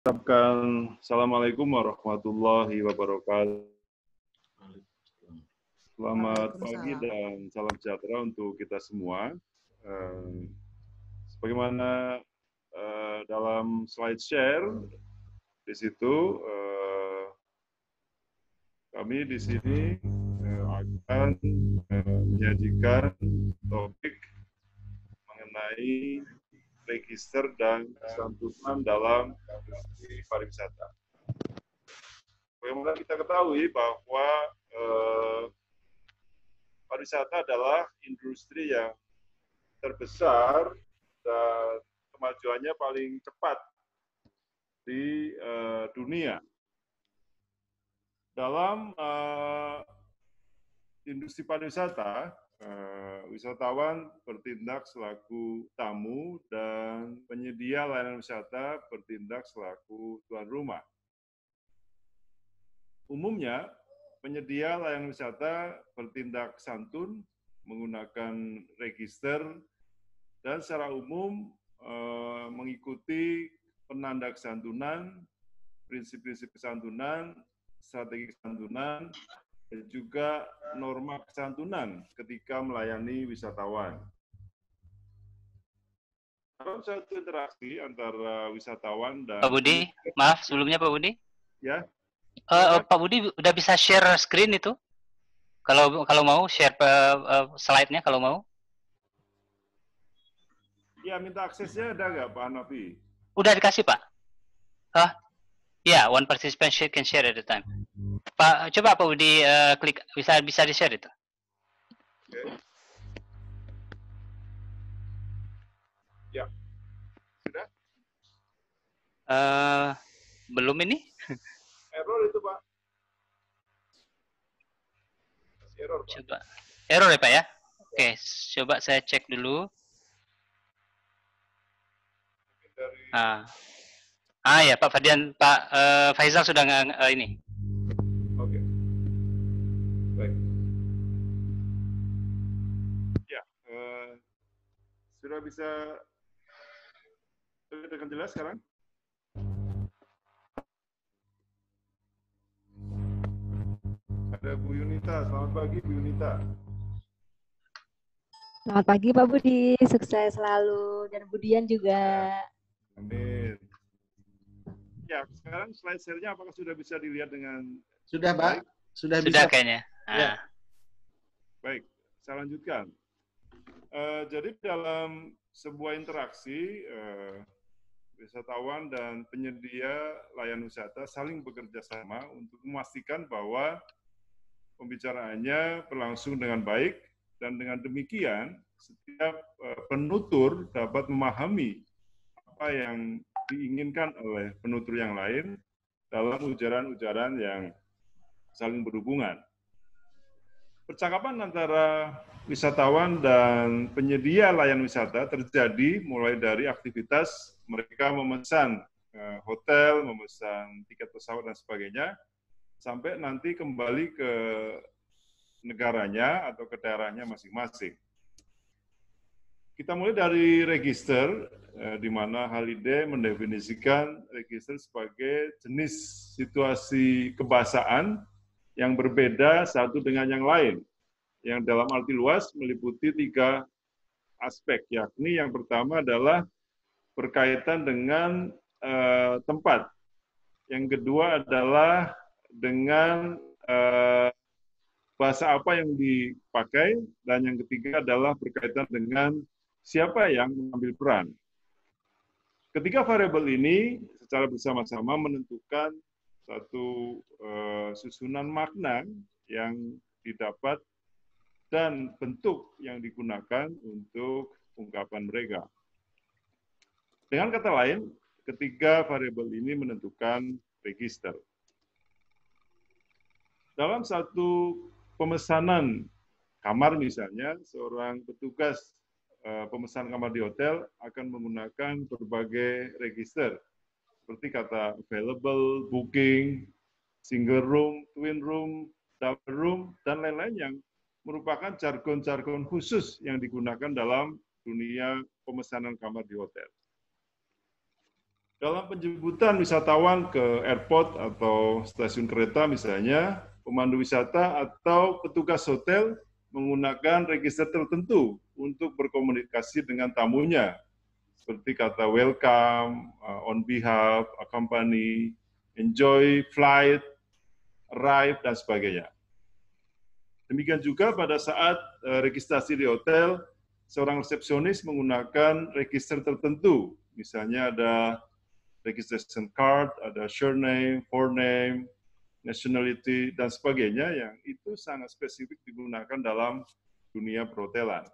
ucapkan Assalamualaikum warahmatullahi wabarakatuh. Selamat pagi dan salam sejahtera untuk kita semua. Uh, sebagaimana uh, dalam slide share, di situ uh, kami di sini uh, akan menyajikan topik mengenai register dan kesantunan dalam industri pariwisata. Bagaimana kita ketahui bahwa eh, pariwisata adalah industri yang terbesar dan kemajuannya paling cepat di eh, dunia. Dalam eh, industri pariwisata, uh, wisatawan bertindak selaku tamu dan penyedia layanan wisata bertindak selaku tuan rumah. Umumnya, penyedia layanan wisata bertindak santun menggunakan register dan secara umum eh, mengikuti penanda kesantunan, prinsip-prinsip kesantunan, strategi kesantunan, dan juga norma kesantunan ketika melayani wisatawan. Dalam satu interaksi antara wisatawan dan... Pak Budi, maaf sebelumnya Pak Budi. Ya. Uh, Pak Budi udah bisa share screen itu? Kalau kalau mau share uh, uh, slide-nya kalau mau. Ya, minta aksesnya ada nggak Pak Hanafi? Udah dikasih Pak. Ah, ya, yeah, one participant can share at a time. Pak, coba Pak Budi uh, klik bisa bisa di share itu. Oke. Ya, sudah? Uh, belum ini? Error itu Pak. Masih error Pak. Coba. Error ya Pak ya? Oke, coba saya cek dulu. Dari... Ah. Ah ya Pak Fadian, Pak uh, Faizal sudah nggak uh, ini. Sudah bisa dengan jelas sekarang? Ada Bu Yunita. Selamat pagi Bu Yunita. Selamat pagi Pak Budi, sukses selalu dan Budian juga. Amin. Ya, sekarang slide share-nya apakah sudah bisa dilihat dengan Sudah, Pak. baik? Sudah, Sudah bisa. kayaknya. Ya. Ah. Baik, saya lanjutkan. Eh, jadi dalam sebuah interaksi, eh, wisatawan dan penyedia layanan wisata saling bekerja sama untuk memastikan bahwa pembicaraannya berlangsung dengan baik dan dengan demikian setiap eh, penutur dapat memahami apa yang diinginkan oleh penutur yang lain dalam ujaran-ujaran yang saling berhubungan. Percakapan antara wisatawan dan penyedia layanan wisata terjadi mulai dari aktivitas mereka memesan eh, hotel, memesan tiket pesawat dan sebagainya, sampai nanti kembali ke negaranya atau ke daerahnya masing-masing. Kita mulai dari register, eh, di mana Halide mendefinisikan register sebagai jenis situasi kebahasaan yang berbeda satu dengan yang lain, yang dalam arti luas meliputi tiga aspek, yakni yang pertama adalah berkaitan dengan eh, tempat, yang kedua adalah dengan eh, bahasa apa yang dipakai, dan yang ketiga adalah berkaitan dengan siapa yang mengambil peran. Ketiga variabel ini secara bersama-sama menentukan satu uh, susunan makna yang didapat dan bentuk yang digunakan untuk ungkapan mereka. Dengan kata lain, ketiga variabel ini menentukan register. Dalam satu pemesanan kamar misalnya, seorang petugas uh, pemesan kamar di hotel akan menggunakan berbagai register seperti kata available, booking, single room, twin room, double room, dan lain-lain yang merupakan jargon-jargon khusus yang digunakan dalam dunia pemesanan kamar di hotel. Dalam penjemputan wisatawan ke airport atau stasiun kereta misalnya, pemandu wisata atau petugas hotel menggunakan register tertentu untuk berkomunikasi dengan tamunya, seperti kata welcome, uh, on behalf, accompany, enjoy flight, arrive, dan sebagainya. Demikian juga pada saat uh, registrasi di hotel, seorang resepsionis menggunakan register tertentu. Misalnya ada registration card, ada surname, forename, nationality, dan sebagainya yang itu sangat spesifik digunakan dalam dunia perhotelan.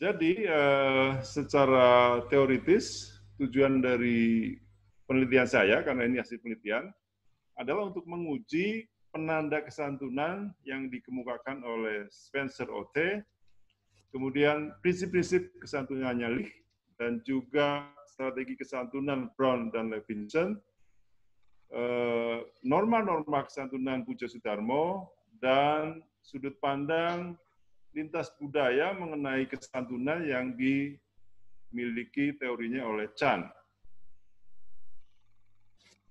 Jadi eh, secara teoritis tujuan dari penelitian saya karena ini hasil penelitian adalah untuk menguji penanda kesantunan yang dikemukakan oleh Spencer OT, kemudian prinsip-prinsip kesantunannya Lich, dan juga strategi kesantunan Brown dan Levinson, eh, norma-norma kesantunan Pujo Sudarmo, dan sudut pandang lintas budaya mengenai kesantunan yang dimiliki teorinya oleh Chan.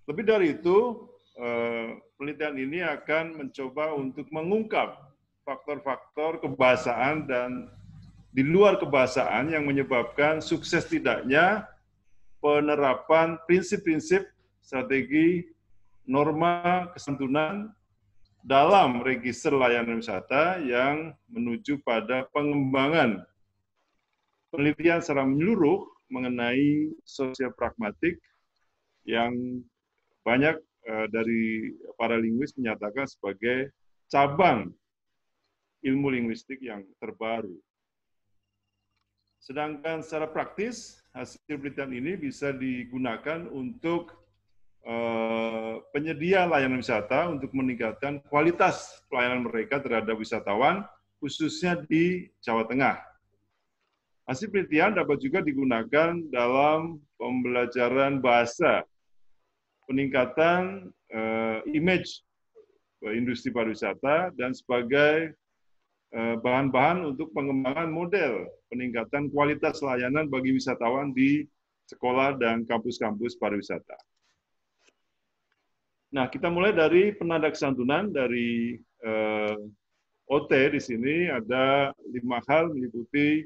Lebih dari itu, eh, penelitian ini akan mencoba untuk mengungkap faktor-faktor kebahasaan dan di luar kebahasaan yang menyebabkan sukses tidaknya penerapan prinsip-prinsip strategi norma kesantunan dalam register layanan wisata yang menuju pada pengembangan penelitian secara menyeluruh mengenai sosial pragmatik yang banyak eh, dari para linguis menyatakan sebagai cabang ilmu linguistik yang terbaru. Sedangkan secara praktis, hasil penelitian ini bisa digunakan untuk penyedia layanan wisata untuk meningkatkan kualitas pelayanan mereka terhadap wisatawan, khususnya di Jawa Tengah. Hasil penelitian dapat juga digunakan dalam pembelajaran bahasa, peningkatan uh, image industri pariwisata, dan sebagai eh, bahan-bahan untuk pengembangan model peningkatan kualitas layanan bagi wisatawan di sekolah dan kampus-kampus pariwisata. Nah, kita mulai dari penanda kesantunan dari eh, OT di sini ada lima hal meliputi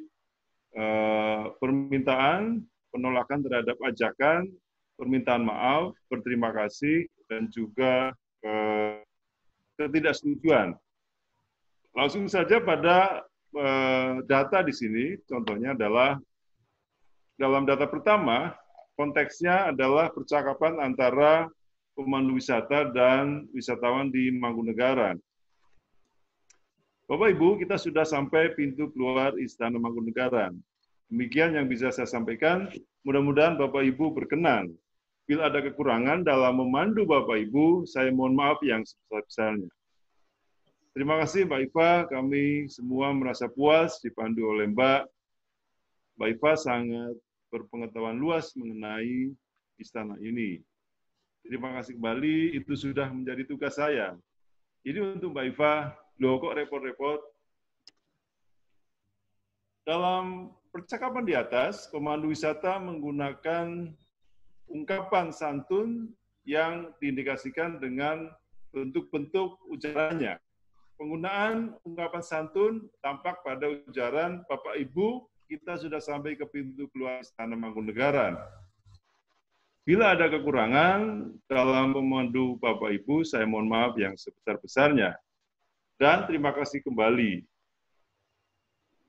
eh, permintaan, penolakan terhadap ajakan, permintaan maaf, berterima kasih, dan juga eh, ketidaksetujuan. Langsung saja pada eh, data di sini, contohnya adalah dalam data pertama, konteksnya adalah percakapan antara pemandu wisata dan wisatawan di Mangkunegaran. Bapak Ibu, kita sudah sampai pintu keluar Istana Mangkunegaran. Demikian yang bisa saya sampaikan. Mudah-mudahan Bapak Ibu berkenan. Bila ada kekurangan dalam memandu Bapak Ibu, saya mohon maaf yang sebesar-besarnya. Terima kasih Mbak Iva, kami semua merasa puas dipandu oleh Mbak. Mbak Iva sangat berpengetahuan luas mengenai istana ini. Terima kasih kembali, itu sudah menjadi tugas saya. Ini untuk Mbak Iva, loh kok repot-repot. Dalam percakapan di atas, pemandu wisata menggunakan ungkapan santun yang diindikasikan dengan bentuk-bentuk ujarannya. Penggunaan ungkapan santun tampak pada ujaran Bapak Ibu, kita sudah sampai ke pintu keluar Istana Mangkunegaran. Bila ada kekurangan dalam memandu Bapak Ibu, saya mohon maaf yang sebesar-besarnya. Dan terima kasih kembali.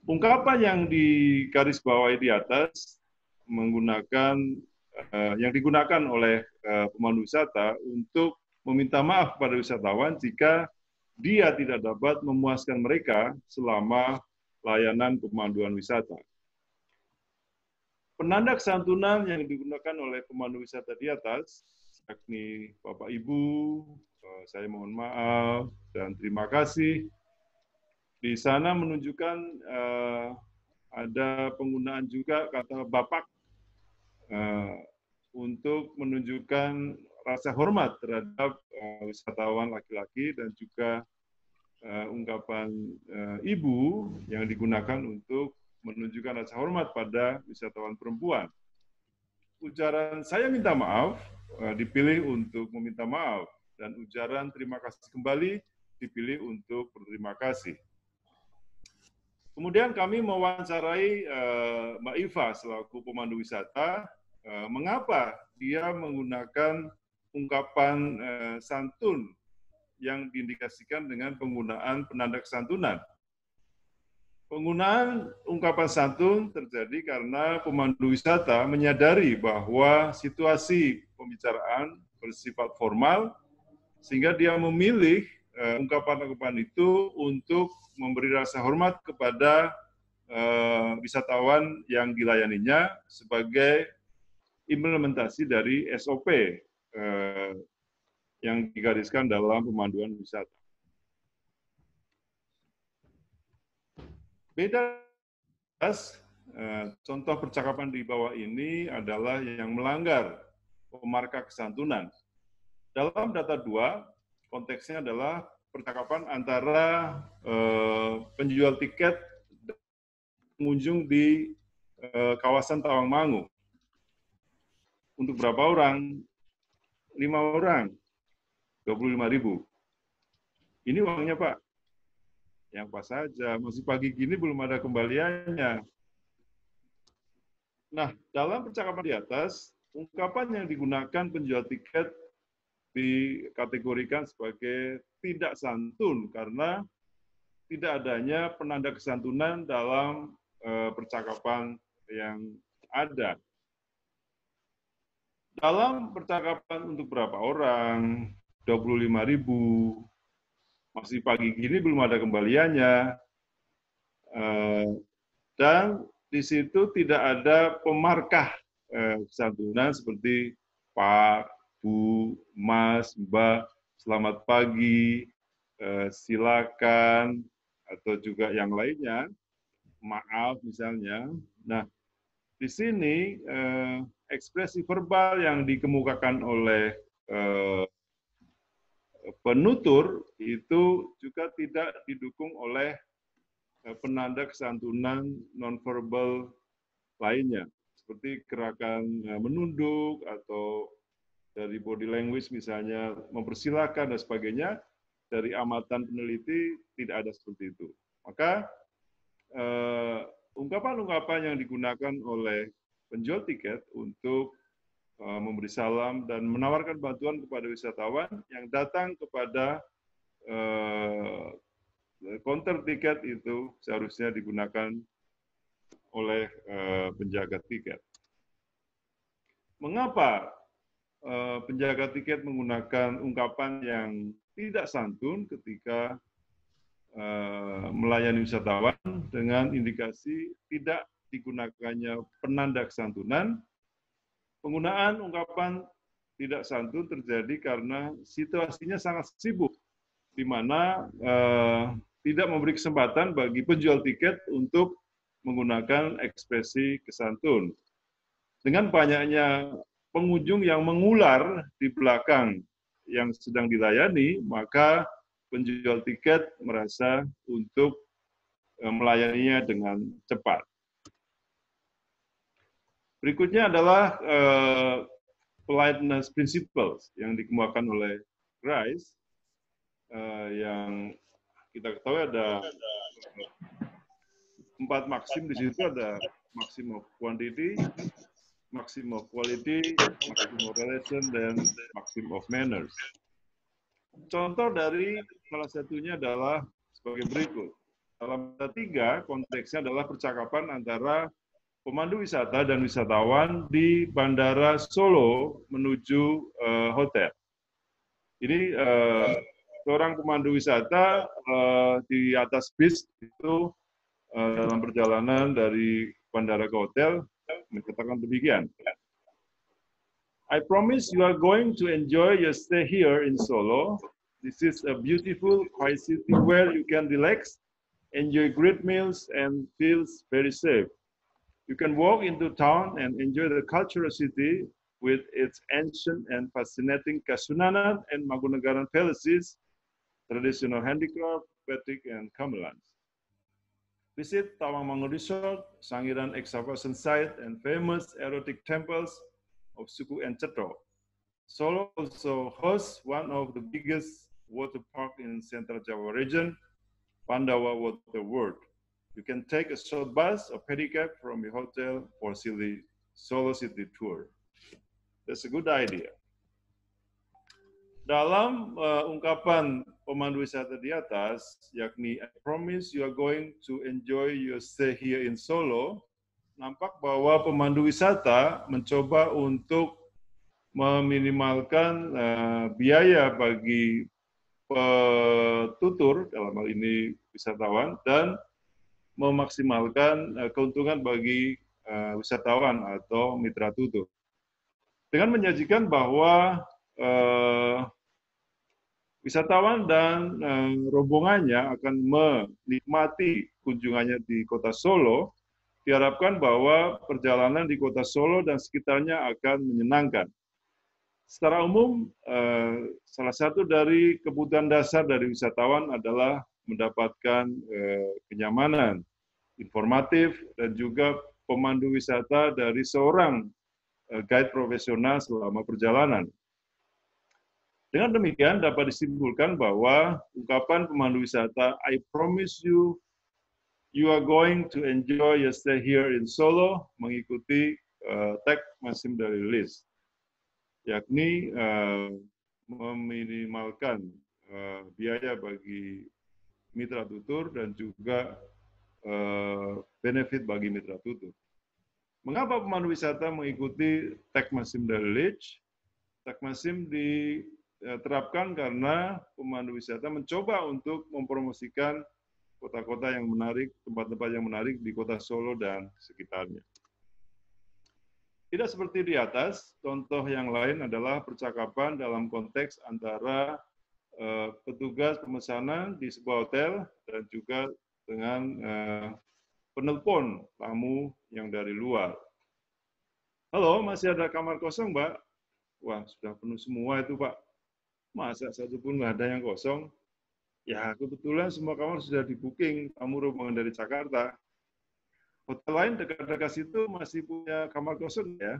Ungkapan yang digarisbawahi di atas menggunakan uh, yang digunakan oleh uh, pemandu wisata untuk meminta maaf pada wisatawan jika dia tidak dapat memuaskan mereka selama layanan pemanduan wisata. Penanda kesantunan yang digunakan oleh pemandu wisata di atas, yakni Bapak Ibu, eh, saya mohon maaf dan terima kasih. Di sana menunjukkan uh, ada penggunaan juga kata Bapak uh, untuk menunjukkan rasa hormat terhadap wisatawan laki-laki dan juga ungkapan ibu yang digunakan untuk menunjukkan rasa hormat pada wisatawan perempuan. ujaran saya minta maaf uh, dipilih untuk meminta maaf dan ujaran terima kasih kembali dipilih untuk berterima kasih. Kemudian kami mewawancarai uh, Mbak Iva selaku pemandu wisata, uh, mengapa dia menggunakan ungkapan santun yang diindikasikan dengan penggunaan penanda kesantunan. Penggunaan ungkapan santun terjadi karena pemandu wisata menyadari bahwa situasi pembicaraan bersifat formal, sehingga dia memilih eh, ungkapan-ungkapan uh, itu untuk memberi rasa hormat kepada uh, wisatawan yang dilayaninya sebagai implementasi dari SOP uh, eh, yang digariskan dalam pemanduan wisata. Beda contoh percakapan di bawah ini adalah yang melanggar pemarkah kesantunan. Dalam data dua, konteksnya adalah percakapan antara eh, penjual tiket pengunjung di eh, kawasan Tawangmangu. Untuk berapa orang? Lima orang. 25 ribu. Ini uangnya Pak. Yang pas saja, masih pagi gini belum ada kembaliannya. Nah, dalam percakapan di atas, ungkapan yang digunakan penjual tiket dikategorikan sebagai tidak santun karena tidak adanya penanda kesantunan dalam uh, percakapan yang ada. Dalam percakapan untuk berapa orang, 25 ribu. Masih pagi gini belum ada kembaliannya. Eh, dan di situ tidak ada pemarkah eh, santunan seperti Pak, Bu, Mas, Mbak, selamat pagi, eh, silakan, atau juga yang lainnya, maaf misalnya. Nah, di sini ekspresi verbal yang dikemukakan oleh penutur itu juga tidak didukung oleh eh, penanda kesantunan nonverbal lainnya. Seperti gerakan eh, menunduk atau dari body language misalnya mempersilahkan dan sebagainya dari amatan peneliti tidak ada seperti itu. Maka eh, ungkapan-ungkapan yang digunakan oleh penjual tiket untuk memberi salam dan menawarkan bantuan kepada wisatawan yang datang kepada uh, counter tiket itu seharusnya digunakan oleh uh, penjaga tiket. Mengapa penjaga tiket menggunakan ungkapan yang tidak santun ketika melayani wisatawan dengan indikasi tidak digunakannya penanda kesantunan Penggunaan ungkapan tidak santun terjadi karena situasinya sangat sibuk, di mana eh, tidak memberi kesempatan bagi penjual tiket untuk menggunakan ekspresi kesantun. Dengan banyaknya pengunjung yang mengular di belakang yang sedang dilayani, maka penjual tiket merasa untuk eh, melayaninya dengan cepat. Berikutnya adalah uh, politeness principles yang dikemukakan oleh Rice uh, yang kita ketahui ada empat maksim di situ ada maksim of quantity, maksim of quality, maksim of relation, dan maksim of manners. Contoh dari salah satunya adalah sebagai berikut. Dalam tiga, konteksnya adalah percakapan antara pemandu wisata dan wisatawan di Bandara Solo menuju uh, hotel. Ini uh, seorang pemandu wisata uh, di atas bis itu uh, dalam perjalanan dari bandara ke hotel menyatakan demikian. I promise you are going to enjoy your stay here in Solo. This is a beautiful, quiet city where you can relax, enjoy great meals, and feels very safe. You can walk into town and enjoy the cultural city with its ancient and fascinating Kasunanan and Magunagaran palaces, traditional handicraft, batik, and gamelans. Visit Tawangmangu Resort, Sangiran Excavation Site, and famous erotic temples of Suku Encetro. Solo also hosts one of the biggest water park in Central Java region, Pandawa Water World. You can take a short bus or pedicab from the hotel for Solo City Tour. That's a good idea. Dalam uh, ungkapan pemandu wisata di atas, yakni I promise you are going to enjoy your stay here in Solo, nampak bahwa pemandu wisata mencoba untuk meminimalkan uh, biaya bagi petutur, dalam hal ini wisatawan, dan memaksimalkan uh, keuntungan bagi uh, wisatawan atau mitra tutur. Dengan menyajikan bahwa uh, wisatawan dan rombongannya akan menikmati kunjungannya di kota Solo, diharapkan bahwa perjalanan di kota Solo dan sekitarnya akan menyenangkan. Secara umum, salah satu dari kebutuhan dasar dari wisatawan adalah mendapatkan uh, kenyamanan, informatif, dan juga pemandu wisata dari seorang Eh, guide profesional selama perjalanan. Dengan demikian dapat disimpulkan bahwa ungkapan pemandu wisata I promise you you are going to enjoy your stay here in Solo mengikuti uh, tag Masim dari list yakni uh, meminimalkan uh, biaya bagi mitra tutur dan juga uh, benefit bagi mitra tutur. Mengapa pemandu wisata mengikuti Tekmasim Village? Tekmasim diterapkan karena pemandu wisata mencoba untuk mempromosikan kota-kota yang menarik, tempat-tempat yang menarik di kota Solo dan sekitarnya. Tidak seperti di atas, contoh yang lain adalah percakapan dalam konteks antara petugas pemesanan di sebuah hotel dan juga dengan uh, penelpon tamu yang dari luar. Halo, masih ada kamar kosong, Mbak? Wah, sudah penuh semua itu, Pak. Masa satu pun nggak ada yang kosong? Ya, kebetulan semua kamar sudah di-booking, tamu rombongan dari Jakarta. Hotel lain dekat-dekat situ masih punya kamar kosong ya?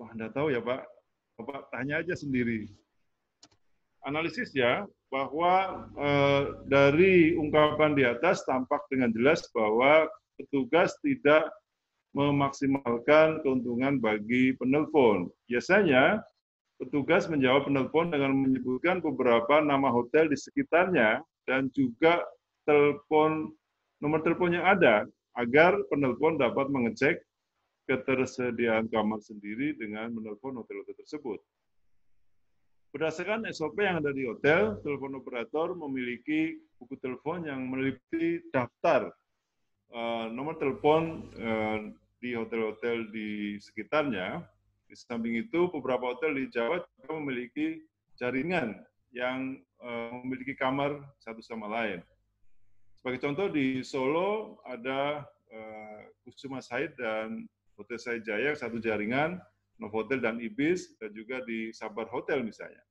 Wah, Anda tahu ya, Pak. Bapak tanya aja sendiri. Analisis ya, bahwa eh, dari ungkapan di atas tampak dengan jelas bahwa petugas tidak memaksimalkan keuntungan bagi penelpon. Biasanya petugas menjawab penelpon dengan menyebutkan beberapa nama hotel di sekitarnya dan juga telepon nomor telepon yang ada agar penelpon dapat mengecek ketersediaan kamar sendiri dengan menelpon hotel-hotel tersebut. Berdasarkan SOP yang ada di hotel, telepon operator memiliki buku telepon yang meliputi daftar uh, nomor telepon uh, di hotel-hotel di sekitarnya. Di samping itu, beberapa hotel di Jawa juga memiliki jaringan yang uh, memiliki kamar satu sama lain. Sebagai contoh di Solo ada uh, Kusuma Said dan Hotel Said Jaya satu jaringan, Novotel dan Ibis, dan juga di Sabar Hotel misalnya.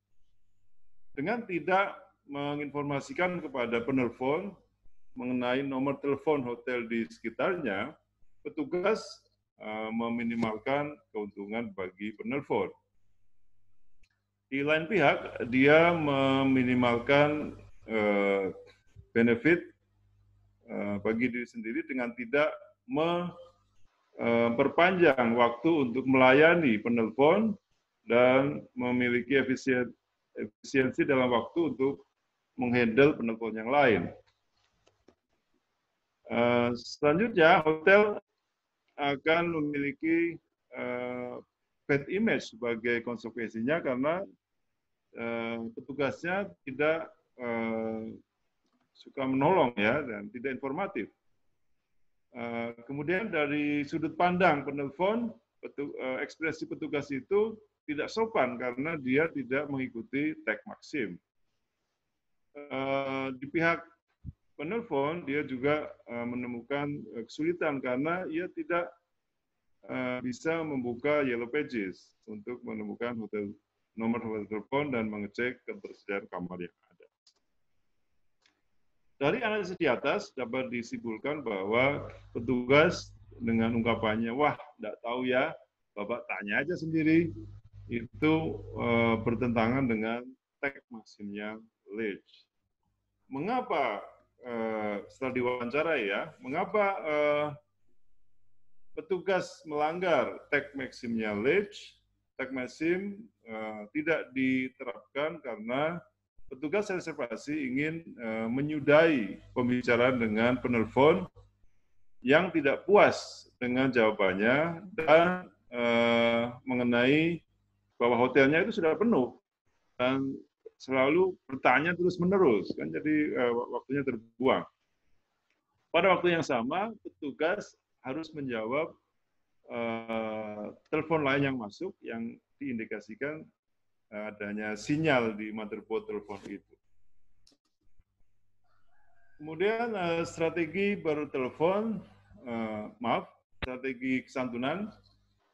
Dengan tidak menginformasikan kepada penelpon mengenai nomor telepon hotel di sekitarnya, petugas uh, meminimalkan keuntungan bagi penelpon. Di lain pihak, dia meminimalkan uh, benefit uh, bagi diri sendiri dengan tidak memperpanjang waktu untuk melayani penelpon dan memiliki efisien, efisiensi dalam waktu untuk menghandle penelpon yang lain. selanjutnya, hotel akan memiliki uh, bad image sebagai konsekuensinya karena petugasnya tidak suka menolong ya dan tidak informatif. Uh, kemudian dari sudut pandang penelpon, petu, uh, ekspresi petugas itu tidak sopan karena dia tidak mengikuti tag maksim. Uh, di pihak penelpon dia juga menemukan kesulitan karena ia tidak bisa membuka yellow pages untuk menemukan hotel nomor telepon dan mengecek ketersediaan kamar yang ada. Dari analisis di atas dapat disimpulkan bahwa petugas dengan ungkapannya, wah, tidak tahu ya, Bapak tanya aja sendiri, itu uh, bertentangan dengan tag maksimnya Leach. Mengapa uh, setelah diwawancara ya, mengapa uh, petugas melanggar tag maksimnya Leach? Tag maksim uh, tidak diterapkan karena petugas reservasi ingin uh, menyudahi pembicaraan dengan penelpon yang tidak puas dengan jawabannya dan uh, mengenai bahwa hotelnya itu sudah penuh dan selalu bertanya terus menerus kan jadi uh, waktunya terbuang. Pada waktu yang sama petugas harus menjawab uh, telepon lain yang masuk yang diindikasikan adanya sinyal di motherboard telepon itu. Kemudian uh, strategi baru telepon, uh, maaf, strategi kesantunan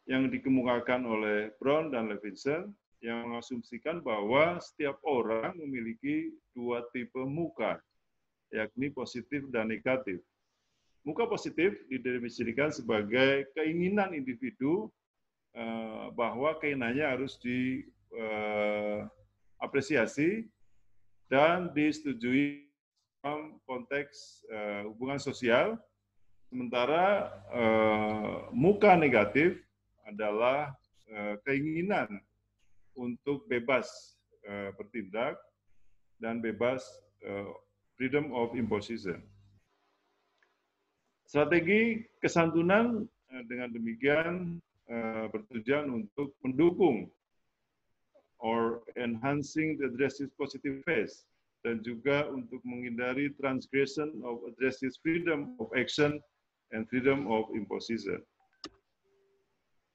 yang dikemukakan oleh Brown dan Levinson yang mengasumsikan bahwa setiap orang memiliki dua tipe muka, yakni positif dan negatif. Muka positif didefinisikan sebagai keinginan individu eh, bahwa keinginannya harus diapresiasi eh, dan disetujui dalam konteks eh, hubungan sosial, sementara muka negatif adalah uh, keinginan untuk bebas uh, bertindak dan bebas uh, freedom of imposition. Strategi kesantunan uh, dengan demikian uh, bertujuan untuk mendukung or enhancing the addresses positive face dan juga untuk menghindari transgression of addresses freedom of action and freedom of imposition.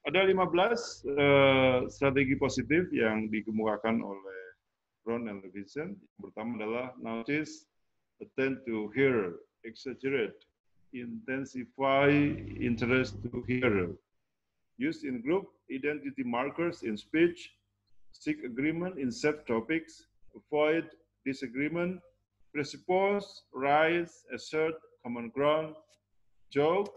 Ada 15 uh, strategi positif yang dikemukakan oleh Brown and Levinson. Pertama adalah notice, attend to hear, exaggerate, intensify interest to hear. Use in group identity markers in speech, seek agreement in set topics, avoid disagreement, presuppose, rise, assert, common ground, joke,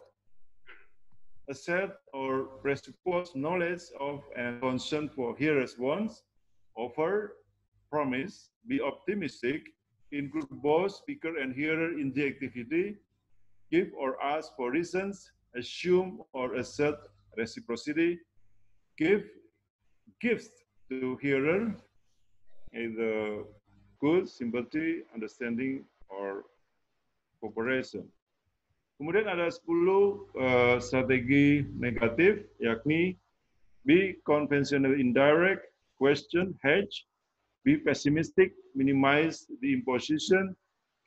assert or presuppose knowledge of and concern for hearers' wants, offer, promise, be optimistic, include both speaker and hearer in the activity, give or ask for reasons, assume or assert reciprocity, give gifts to hearer, either good, sympathy, understanding, or cooperation. Kemudian ada 10 uh, strategi negatif, yakni be conventional indirect, question, hedge, be pessimistic, minimize the imposition,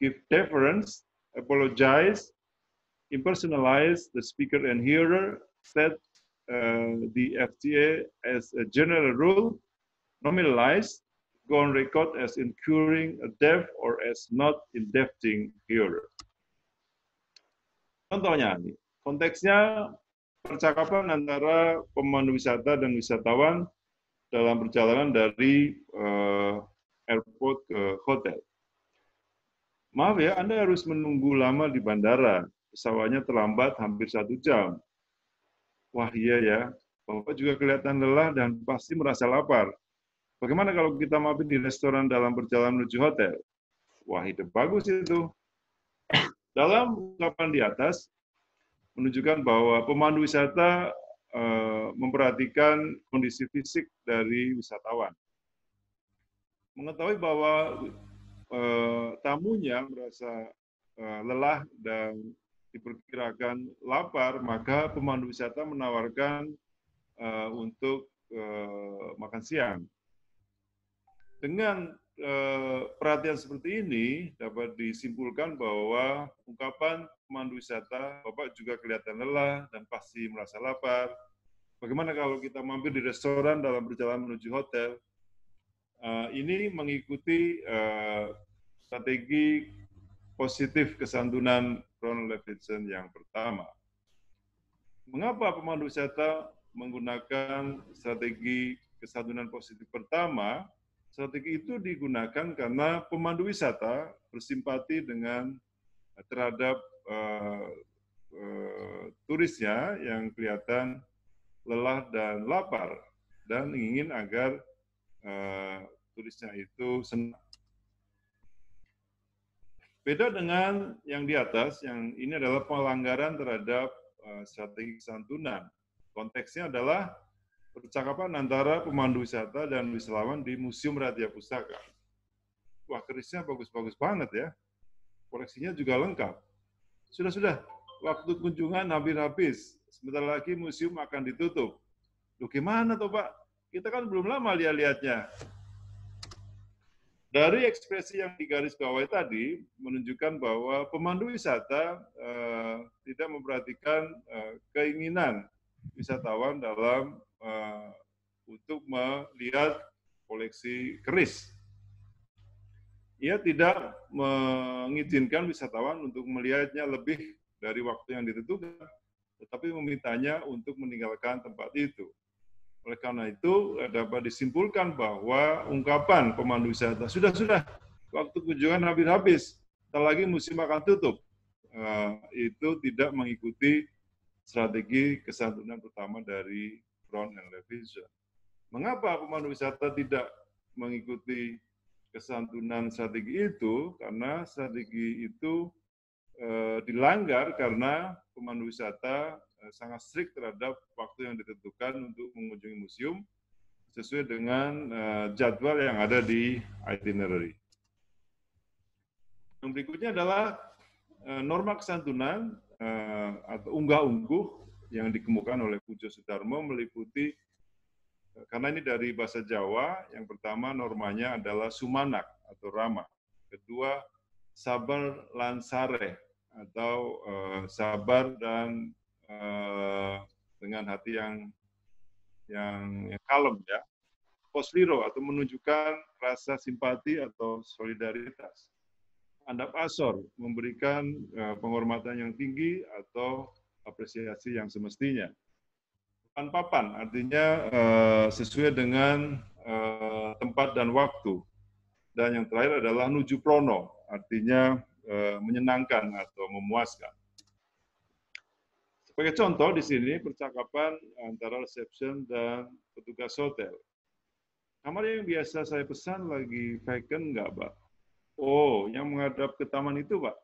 give deference, apologize, impersonalize the speaker and hearer, set uh, the FTA as a general rule, nominalize, go on record as incurring a deaf or as not indebting hearer. Contohnya, nih, konteksnya percakapan antara pemandu wisata dan wisatawan dalam perjalanan dari uh, airport ke hotel. Maaf ya, Anda harus menunggu lama di bandara. Pesawatnya terlambat hampir satu jam. Wah iya ya, Bapak juga kelihatan lelah dan pasti merasa lapar. Bagaimana kalau kita mampir di restoran dalam perjalanan menuju hotel? Wah, itu bagus itu. Dalam ungkapan di atas, menunjukkan bahwa pemandu wisata eh, memperhatikan kondisi fisik dari wisatawan. Mengetahui bahwa eh, tamunya merasa eh, lelah dan diperkirakan lapar, maka pemandu wisata menawarkan untuk makan siang. Dengan Eh, perhatian seperti ini dapat disimpulkan bahwa ungkapan pemandu wisata, Bapak juga kelihatan lelah dan pasti merasa lapar. Bagaimana kalau kita mampir di restoran dalam perjalanan menuju hotel? Uh, ini mengikuti uh, strategi positif kesantunan Ronald Levinson yang pertama. Mengapa pemandu wisata menggunakan strategi kesantunan positif pertama? Strategi itu digunakan karena pemandu wisata bersimpati dengan eh, terhadap uh, uh, turisnya yang kelihatan lelah dan lapar dan ingin agar uh, turisnya itu senang. Beda dengan yang di atas, yang ini adalah pelanggaran terhadap uh, strategi santunan. Konteksnya adalah percakapan antara pemandu wisata dan wisatawan di Museum Raja Pustaka. Wah, kerisnya bagus-bagus banget ya. Koleksinya juga lengkap. Sudah-sudah, waktu kunjungan hampir habis. Sebentar lagi museum akan ditutup. Loh gimana tuh Pak? Kita kan belum lama lihat-lihatnya. Dari ekspresi yang digaris bawah tadi menunjukkan bahwa pemandu wisata eh, tidak memperhatikan eh, keinginan wisatawan dalam eh, untuk melihat koleksi keris. Ia tidak mengizinkan wisatawan untuk melihatnya lebih dari waktu yang ditentukan, tetapi memintanya untuk meninggalkan tempat itu. Oleh karena itu, dapat disimpulkan bahwa ungkapan pemandu wisata, sudah-sudah, waktu kunjungan habis-habis, tak lagi musim akan tutup. Eh, itu tidak mengikuti strategi kesantunan pertama dari Brown and Levinson. Mengapa pemandu wisata tidak mengikuti kesantunan strategi itu? Karena strategi itu eh, dilanggar karena pemandu wisata Eh, sangat strict terhadap waktu yang ditentukan untuk mengunjungi museum sesuai dengan uh, jadwal yang ada di itinerary. Yang berikutnya adalah uh, norma kesantunan uh, atau unggah-ungguh yang dikemukakan oleh Pujo Sudarmo meliputi karena ini dari bahasa Jawa, yang pertama normanya adalah sumanak atau ramah. Kedua, sabar lansare atau uh, sabar dan Eh, dengan hati yang yang, yang kalem ya. Posliro atau menunjukkan rasa simpati atau solidaritas. Andap asor memberikan uh, penghormatan yang tinggi atau apresiasi yang semestinya. Pan papan artinya uh, sesuai dengan uh, tempat dan waktu. Dan yang terakhir adalah nuju prono, artinya menyenangkan atau memuaskan. Sebagai contoh di sini percakapan antara reception dan petugas hotel. Kamar yang biasa saya pesan lagi vacant nggak, Pak? Oh, yang menghadap ke taman itu, Pak.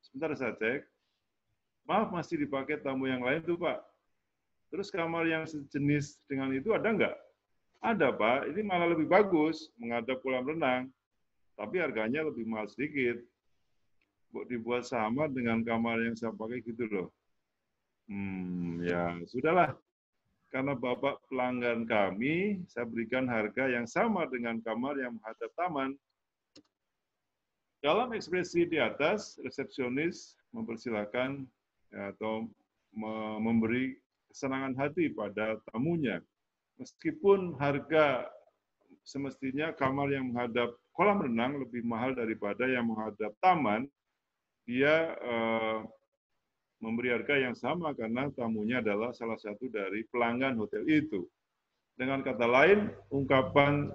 Sebentar saya cek. Maaf, masih dipakai tamu yang lain tuh, Pak. Terus kamar yang sejenis dengan itu ada nggak? Ada, Pak. Ini malah lebih bagus, menghadap kolam renang. Tapi harganya lebih mahal sedikit. Buat dibuat sama dengan kamar yang saya pakai gitu loh. Hmm, ya sudahlah. Karena Bapak pelanggan kami, saya berikan harga yang sama dengan kamar yang menghadap taman. Dalam ekspresi di atas, resepsionis mempersilahkan ya, atau memberi kesenangan hati pada tamunya. Meskipun harga semestinya kamar yang menghadap kolam renang lebih mahal daripada yang menghadap taman, dia eh, memberi harga yang sama karena tamunya adalah salah satu dari pelanggan hotel itu. Dengan kata lain, ungkapannya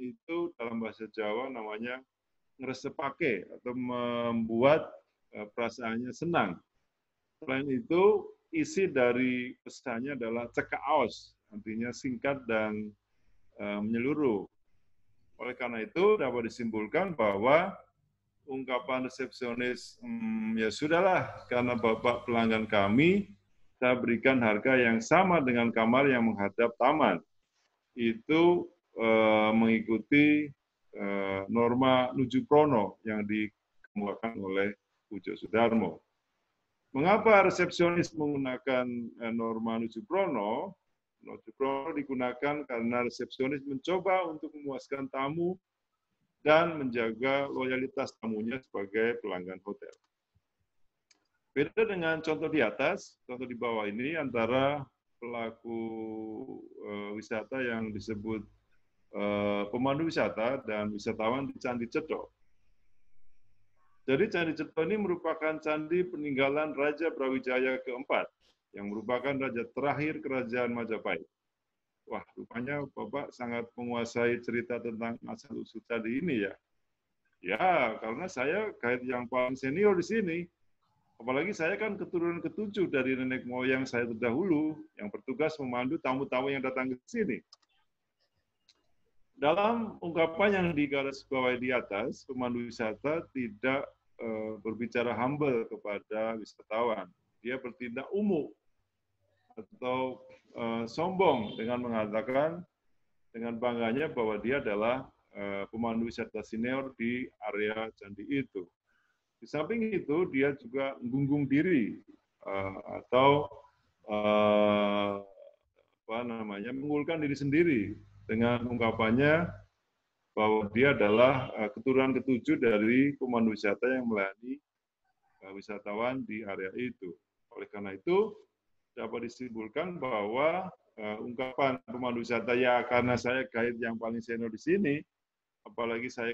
itu dalam bahasa Jawa namanya ngeresepake atau membuat eh, perasaannya senang. Selain itu, isi dari pesannya adalah cekaos, artinya singkat dan eh, menyeluruh. Oleh karena itu, dapat disimpulkan bahwa ungkapan resepsionis, hmm, ya sudahlah, karena Bapak pelanggan kami, saya berikan harga yang sama dengan kamar yang menghadap taman. Itu eh, mengikuti eh, norma Nuju Prono yang dikemukakan oleh Pujo Sudarmo. Mengapa resepsionis menggunakan eh, norma Nuju Prono? Nuju Prono digunakan karena resepsionis mencoba untuk memuaskan tamu dan menjaga loyalitas tamunya sebagai pelanggan hotel. Beda dengan contoh di atas, contoh di bawah ini antara pelaku uh, wisata yang disebut pemandu wisata dan wisatawan di Candi Cedok. Jadi Candi Cedok ini merupakan candi peninggalan Raja Brawijaya keempat, yang merupakan raja terakhir kerajaan Majapahit. Wah, rupanya Bapak sangat menguasai cerita tentang asal usul tadi ini ya. Ya, karena saya kait yang paling senior di sini. Apalagi saya kan keturunan ketujuh dari nenek moyang saya terdahulu yang bertugas memandu tamu-tamu yang datang ke sini. Dalam ungkapan yang digaris bawahi di atas, pemandu wisata tidak uh, berbicara humble kepada wisatawan. Dia bertindak umum atau uh, sombong dengan mengatakan dengan bangganya bahwa dia adalah uh, pemandu wisata senior di area candi itu. Di samping itu, dia juga menggunggung diri atau apa namanya mengulkan diri sendiri dengan ungkapannya bahwa dia adalah uh, keturunan ketujuh dari pemandu wisata yang melayani uh, wisatawan di area itu. Oleh karena itu, dapat disimpulkan bahwa uh, ungkapan pemandu wisata ya karena saya guide yang paling senior di sini, apalagi saya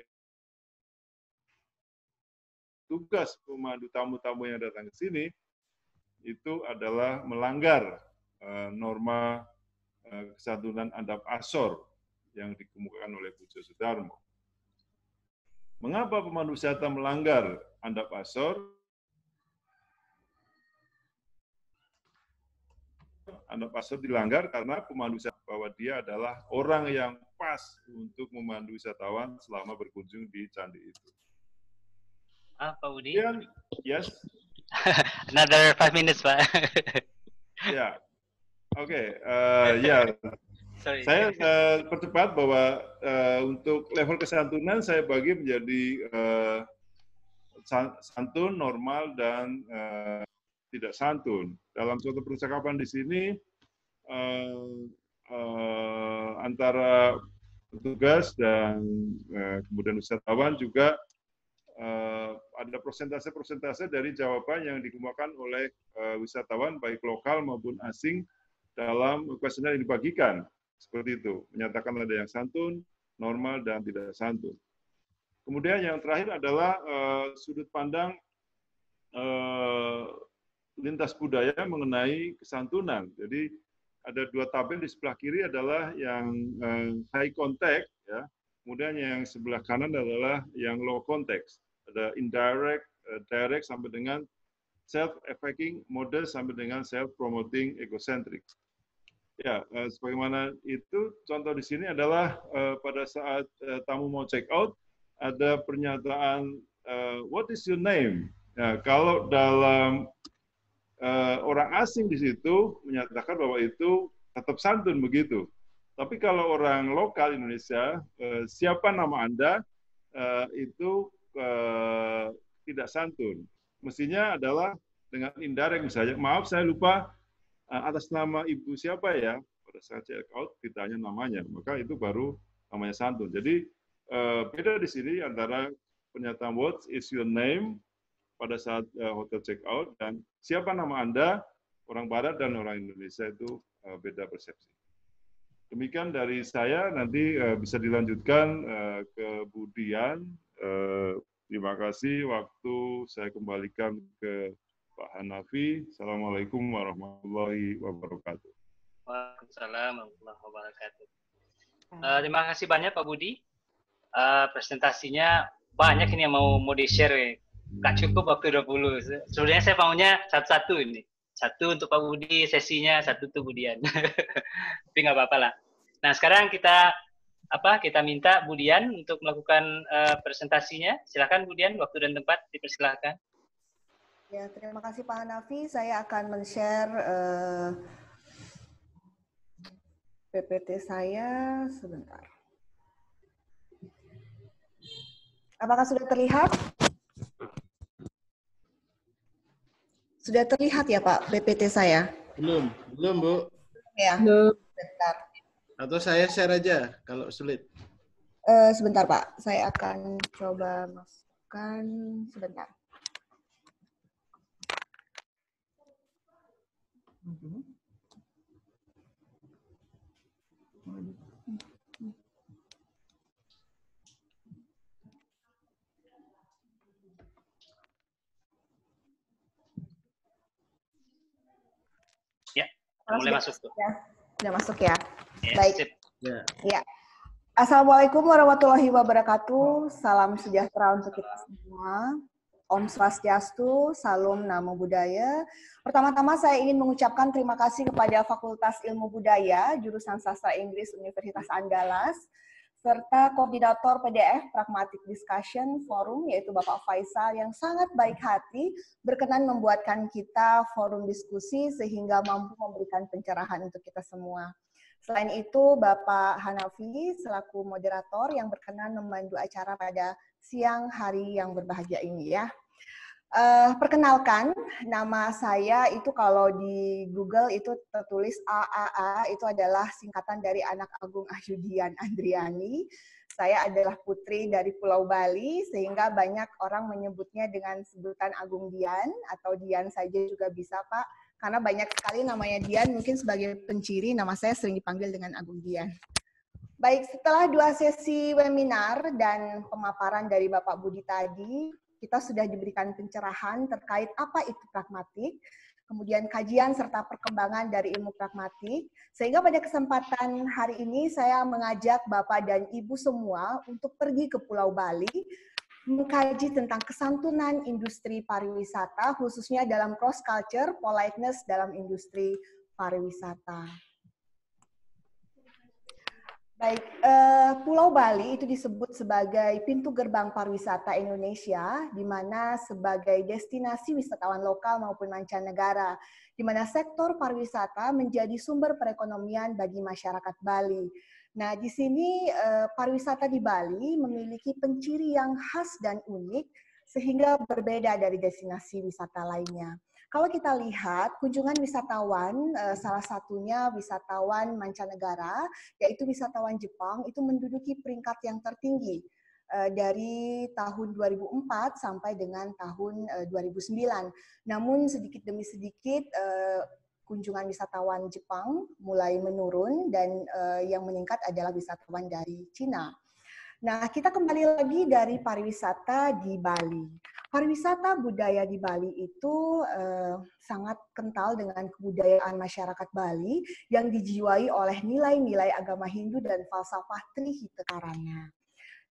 tugas pemandu tamu-tamu yang datang ke sini itu adalah melanggar uh, norma uh, kesantunan adab asor yang dikemukakan oleh Pujo Sudarmo. Mengapa pemandu wisata melanggar adab asor? Adab asor dilanggar karena pemandu wisata bahwa dia adalah orang yang pas untuk memandu wisatawan selama berkunjung di candi itu. Ah, Pak Budi. Yes. Another five minutes, Pak. Ya, oke, uh, ya. Sorry. Saya uh, percepat bahwa uh, untuk level kesantunan saya bagi menjadi uh, santun, normal, dan uh, tidak santun. Dalam suatu percakapan di sini uh, uh, antara petugas dan uh, kemudian wisatawan juga uh, ada persentase-persentase dari jawaban yang dikemukakan oleh uh, wisatawan baik lokal maupun asing dalam kuesioner yang dibagikan. Seperti itu, menyatakan ada yang santun, normal, dan tidak santun. Kemudian yang terakhir adalah uh, sudut pandang uh, lintas budaya mengenai kesantunan. Jadi ada dua tabel di sebelah kiri adalah yang uh, high contact, ya. kemudian yang sebelah kanan adalah yang low context ada indirect, direct sampai dengan self-effecting mode sampai dengan self-promoting egocentric. Ya, uh, sebagaimana itu contoh di sini adalah uh, pada saat uh, tamu mau check out ada pernyataan what is your name? Ya, kalau dalam orang asing di situ menyatakan bahwa itu tetap santun begitu. Tapi kalau orang lokal Indonesia, siapa nama Anda? Itu tidak santun. Mestinya adalah dengan indirect misalnya, maaf saya lupa atas nama ibu siapa ya, pada saat check out ditanya namanya, maka itu baru namanya santun. Jadi uh, beda di sini antara pernyataan what is your name pada saat uh, hotel check out dan siapa nama Anda, orang Barat dan orang Indonesia itu uh, beda persepsi. Demikian dari saya, nanti uh, bisa dilanjutkan uh, ke Budian Eh, terima kasih. Waktu saya kembalikan ke Pak Hanafi. Assalamualaikum warahmatullahi wabarakatuh. Waalaikumsalam warahmatullahi wabarakatuh. Uh, terima kasih banyak Pak Budi. Uh, presentasinya banyak ini yang mau mau di-share. Gak cukup waktu 20. Sebenarnya saya maunya satu-satu ini. Satu untuk Pak Budi sesinya, satu untuk Budian. Tapi nggak apa-apa lah. Nah sekarang kita apa kita minta Budian untuk melakukan uh, presentasinya. Silakan Budian, waktu dan tempat dipersilahkan. Ya, terima kasih Pak Hanafi. Saya akan men-share uh, eh, PPT saya sebentar. Apakah sudah terlihat? Sudah terlihat ya Pak PPT saya? Belum, belum Bu. Ya. Belum. Sebentar. Atau saya share aja kalau sulit. Uh, sebentar Pak, saya akan coba masukkan sebentar. Ya, mulai masuk tuh. Ya, sudah masuk ya. Yes, Baik. Ya. Ya. Assalamualaikum warahmatullahi wabarakatuh. Salam sejahtera untuk kita semua. Om Swastiastu, Salam Namo Buddhaya. Pertama-tama saya ingin mengucapkan terima kasih kepada Fakultas Ilmu Budaya, jurusan Sastra Inggris Universitas Andalas, serta koordinator PDF Pragmatic Discussion Forum, yaitu Bapak Faisal yang sangat baik hati berkenan membuatkan kita forum diskusi sehingga mampu memberikan pencerahan untuk kita semua. Selain itu, Bapak Hanafi selaku moderator yang berkenan memandu acara pada siang hari yang berbahagia ini ya. Uh, perkenalkan, nama saya itu kalau di Google itu tertulis AAA, itu adalah singkatan dari anak Agung Ahyudian Andriani. Saya adalah putri dari Pulau Bali, sehingga banyak orang menyebutnya dengan sebutan Agung Dian, atau Dian saja juga bisa Pak karena banyak sekali namanya Dian, mungkin sebagai penciri nama saya sering dipanggil dengan Agung Dian. Baik, setelah dua sesi webinar dan pemaparan dari Bapak Budi tadi, kita sudah diberikan pencerahan terkait apa itu pragmatik, kemudian kajian serta perkembangan dari ilmu pragmatik. Sehingga pada kesempatan hari ini saya mengajak Bapak dan Ibu semua untuk pergi ke Pulau Bali mengkaji tentang kesantunan industri pariwisata, khususnya dalam cross culture, politeness dalam industri pariwisata. Baik, uh, Pulau Bali itu disebut sebagai pintu gerbang pariwisata Indonesia, di mana sebagai destinasi wisatawan lokal maupun mancanegara, di mana sektor pariwisata menjadi sumber perekonomian bagi masyarakat Bali. Nah, di sini eh, pariwisata di Bali memiliki penciri yang khas dan unik sehingga berbeda dari destinasi wisata lainnya. Kalau kita lihat kunjungan wisatawan, eh, salah satunya wisatawan mancanegara, yaitu wisatawan Jepang, itu menduduki peringkat yang tertinggi eh, dari tahun 2004 sampai dengan tahun 2009. Namun sedikit demi sedikit kunjungan wisatawan Jepang mulai menurun dan yang meningkat adalah wisatawan dari Cina. Nah, kita kembali lagi dari pariwisata di Bali. Pariwisata budaya di Bali itu uh, sangat kental dengan kebudayaan masyarakat Bali yang dijiwai oleh nilai-nilai agama Hindu dan falsafah Trihitekarana.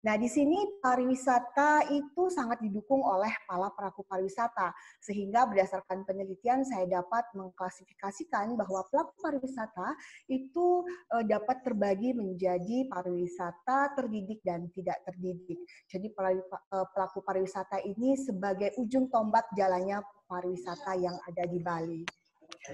Nah, di sini pariwisata itu sangat didukung oleh para pelaku pariwisata, sehingga berdasarkan penelitian saya dapat mengklasifikasikan bahwa pelaku pariwisata itu eh, dapat terbagi menjadi pariwisata terdidik dan tidak terdidik. Jadi eh, pelaku pariwisata ini sebagai ujung tombak jalannya pariwisata yang ada di Bali.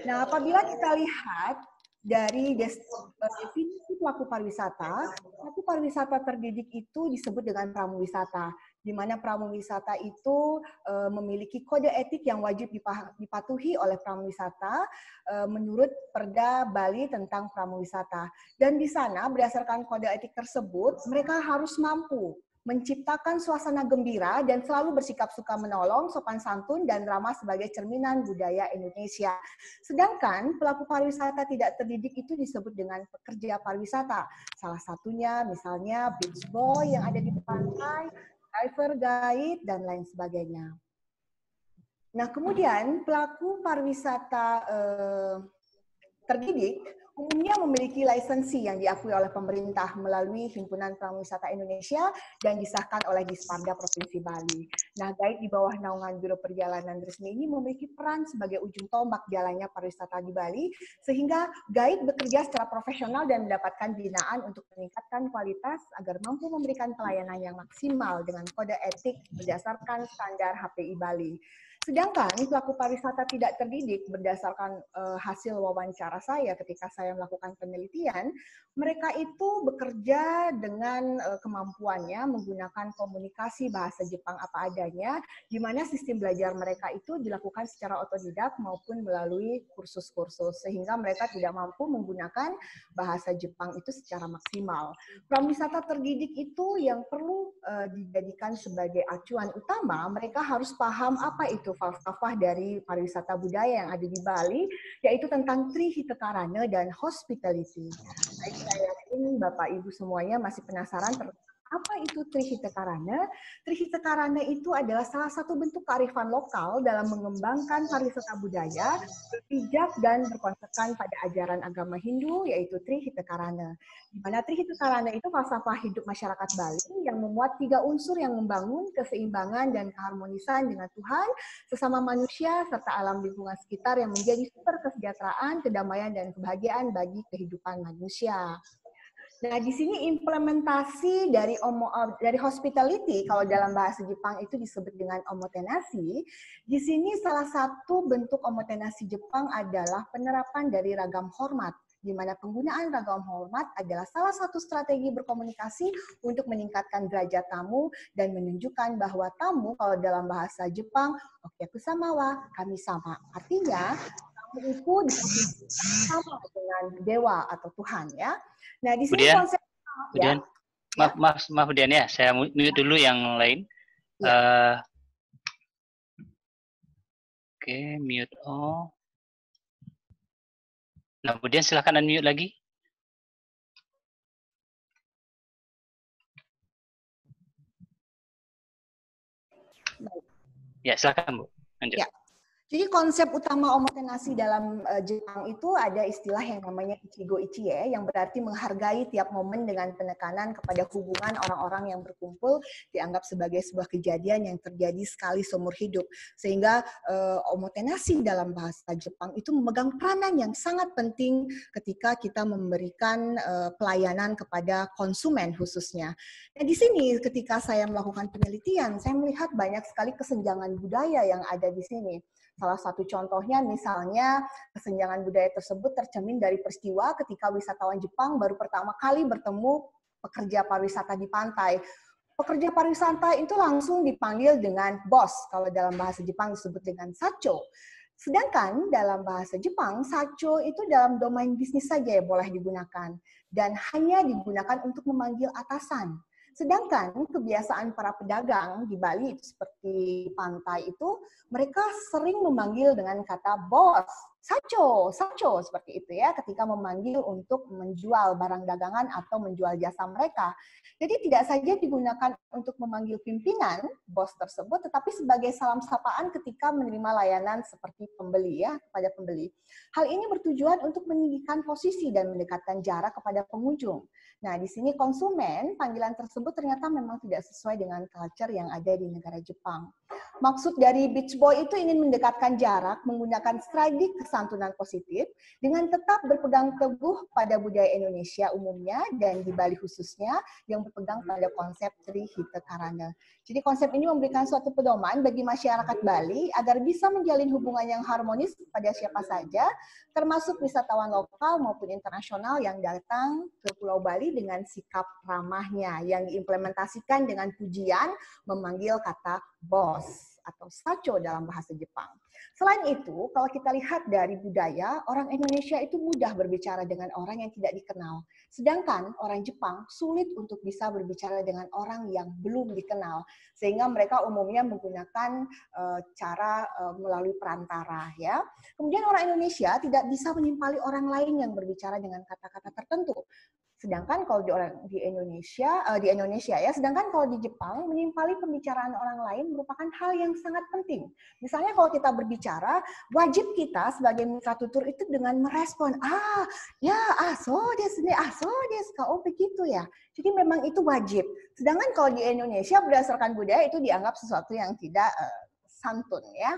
Nah, apabila kita lihat dari definisi pelaku pariwisata, pelaku pariwisata terdidik itu disebut dengan pramuwisata, di mana pramuwisata itu e, memiliki kode etik yang wajib dipatuhi oleh pramuwisata e, menurut Perda Bali tentang pramuwisata. Dan di sana berdasarkan kode etik tersebut, mereka harus mampu menciptakan suasana gembira dan selalu bersikap suka menolong, sopan santun, dan ramah sebagai cerminan budaya Indonesia. Sedangkan pelaku pariwisata tidak terdidik itu disebut dengan pekerja pariwisata. Salah satunya misalnya beach boy yang ada di pantai, diver guide, dan lain sebagainya. Nah, kemudian pelaku pariwisata eh, terdidik umumnya memiliki lisensi yang diakui oleh pemerintah melalui Himpunan Pramuwisata Indonesia dan disahkan oleh Disparda Provinsi Bali. Nah, guide di bawah naungan Biro Perjalanan Resmi ini memiliki peran sebagai ujung tombak jalannya pariwisata di Bali, sehingga guide bekerja secara profesional dan mendapatkan binaan untuk meningkatkan kualitas agar mampu memberikan pelayanan yang maksimal dengan kode etik berdasarkan standar HPI Bali. Sedangkan pelaku pariwisata tidak terdidik berdasarkan uh, hasil wawancara saya ketika saya melakukan penelitian, mereka itu bekerja dengan uh, kemampuannya menggunakan komunikasi bahasa Jepang apa adanya, di mana sistem belajar mereka itu dilakukan secara otodidak maupun melalui kursus-kursus, sehingga mereka tidak mampu menggunakan bahasa Jepang itu secara maksimal. Prawisata terdidik itu yang perlu uh, dijadikan sebagai acuan utama, mereka harus paham apa itu falsafah dari pariwisata budaya yang ada di Bali, yaitu tentang Trihitekarana dan hospitality. Baik, saya yakin Bapak Ibu semuanya masih penasaran tentang apa itu Trihita Karana? Trihita Karana itu adalah salah satu bentuk kearifan lokal dalam mengembangkan pariwisata budaya, bijak dan berkonsekuen pada ajaran agama Hindu, yaitu Trihita Karana. Di mana Trihita Karana itu falsafah hidup masyarakat Bali yang memuat tiga unsur yang membangun keseimbangan dan keharmonisan dengan Tuhan, sesama manusia, serta alam lingkungan sekitar yang menjadi sumber kesejahteraan, kedamaian, dan kebahagiaan bagi kehidupan manusia. Nah, di sini implementasi dari omo, eh, dari hospitality kalau dalam bahasa Jepang itu disebut dengan omotenasi. Di sini salah satu bentuk omotenasi Jepang adalah penerapan dari ragam hormat di mana penggunaan ragam hormat adalah salah satu strategi berkomunikasi untuk meningkatkan derajat tamu dan menunjukkan bahwa tamu kalau dalam bahasa Jepang, oke okay, kusamawa, kami sama. Artinya, itu sama dengan dewa atau Tuhan ya. Nah, di sini konsep Kemudian, ya, maaf, maaf, maaf Budian ya, saya mute dulu yang lain. Ya. Eh, Oke, mute all. Nah, kemudian silahkan unmute lagi. Ya, silakan Bu. Lanjut. Ya. Jadi konsep utama omotenasi dalam uh, Jepang itu ada istilah yang namanya ichigo ichie yang berarti menghargai tiap momen dengan penekanan kepada hubungan orang-orang yang berkumpul dianggap sebagai sebuah kejadian yang terjadi sekali seumur hidup. Sehingga uh, omotenasi dalam bahasa Jepang itu memegang peranan yang sangat penting ketika kita memberikan uh, pelayanan kepada konsumen khususnya. Nah, di sini ketika saya melakukan penelitian, saya melihat banyak sekali kesenjangan budaya yang ada di sini. Salah satu contohnya misalnya kesenjangan budaya tersebut tercermin dari peristiwa ketika wisatawan Jepang baru pertama kali bertemu pekerja pariwisata di pantai. Pekerja pariwisata itu langsung dipanggil dengan bos, kalau dalam bahasa Jepang disebut dengan sacho. Sedangkan dalam bahasa Jepang, sacho itu dalam domain bisnis saja ya boleh digunakan. Dan hanya digunakan untuk memanggil atasan. Sedangkan kebiasaan para pedagang di Bali seperti pantai itu, mereka sering memanggil dengan kata bos, saco, saco seperti itu ya, ketika memanggil untuk menjual barang dagangan atau menjual jasa mereka. Jadi tidak saja digunakan untuk memanggil pimpinan bos tersebut, tetapi sebagai salam sapaan ketika menerima layanan seperti pembeli ya kepada pembeli. Hal ini bertujuan untuk meninggikan posisi dan mendekatkan jarak kepada pengunjung. Nah, di sini konsumen panggilan tersebut ternyata memang tidak sesuai dengan culture yang ada di negara Jepang. Maksud dari Beach Boy itu ingin mendekatkan jarak menggunakan strategi kesantunan positif dengan tetap berpegang teguh pada budaya Indonesia umumnya dan di Bali khususnya yang berpegang pada konsep Trihita Karana. Jadi konsep ini memberikan suatu pedoman bagi masyarakat Bali agar bisa menjalin hubungan yang harmonis pada siapa saja, termasuk wisatawan lokal maupun internasional yang datang ke Pulau Bali dengan sikap ramahnya yang diimplementasikan dengan pujian memanggil kata bos atau sacho dalam bahasa Jepang. Selain itu, kalau kita lihat dari budaya, orang Indonesia itu mudah berbicara dengan orang yang tidak dikenal. Sedangkan orang Jepang sulit untuk bisa berbicara dengan orang yang belum dikenal, sehingga mereka umumnya menggunakan uh, cara uh, melalui perantara. Ya, kemudian orang Indonesia tidak bisa menimpali orang lain yang berbicara dengan kata-kata tertentu. Sedangkan kalau di orang di Indonesia, uh, di Indonesia ya, sedangkan kalau di Jepang menimpali pembicaraan orang lain merupakan hal yang sangat penting. Misalnya kalau kita berbicara, wajib kita sebagai mitra tutur itu dengan merespon, ah, ya, ah, so desu ne, ah, so desu ka, oh begitu ya. Jadi memang itu wajib. Sedangkan kalau di Indonesia berdasarkan budaya itu dianggap sesuatu yang tidak uh, santun ya.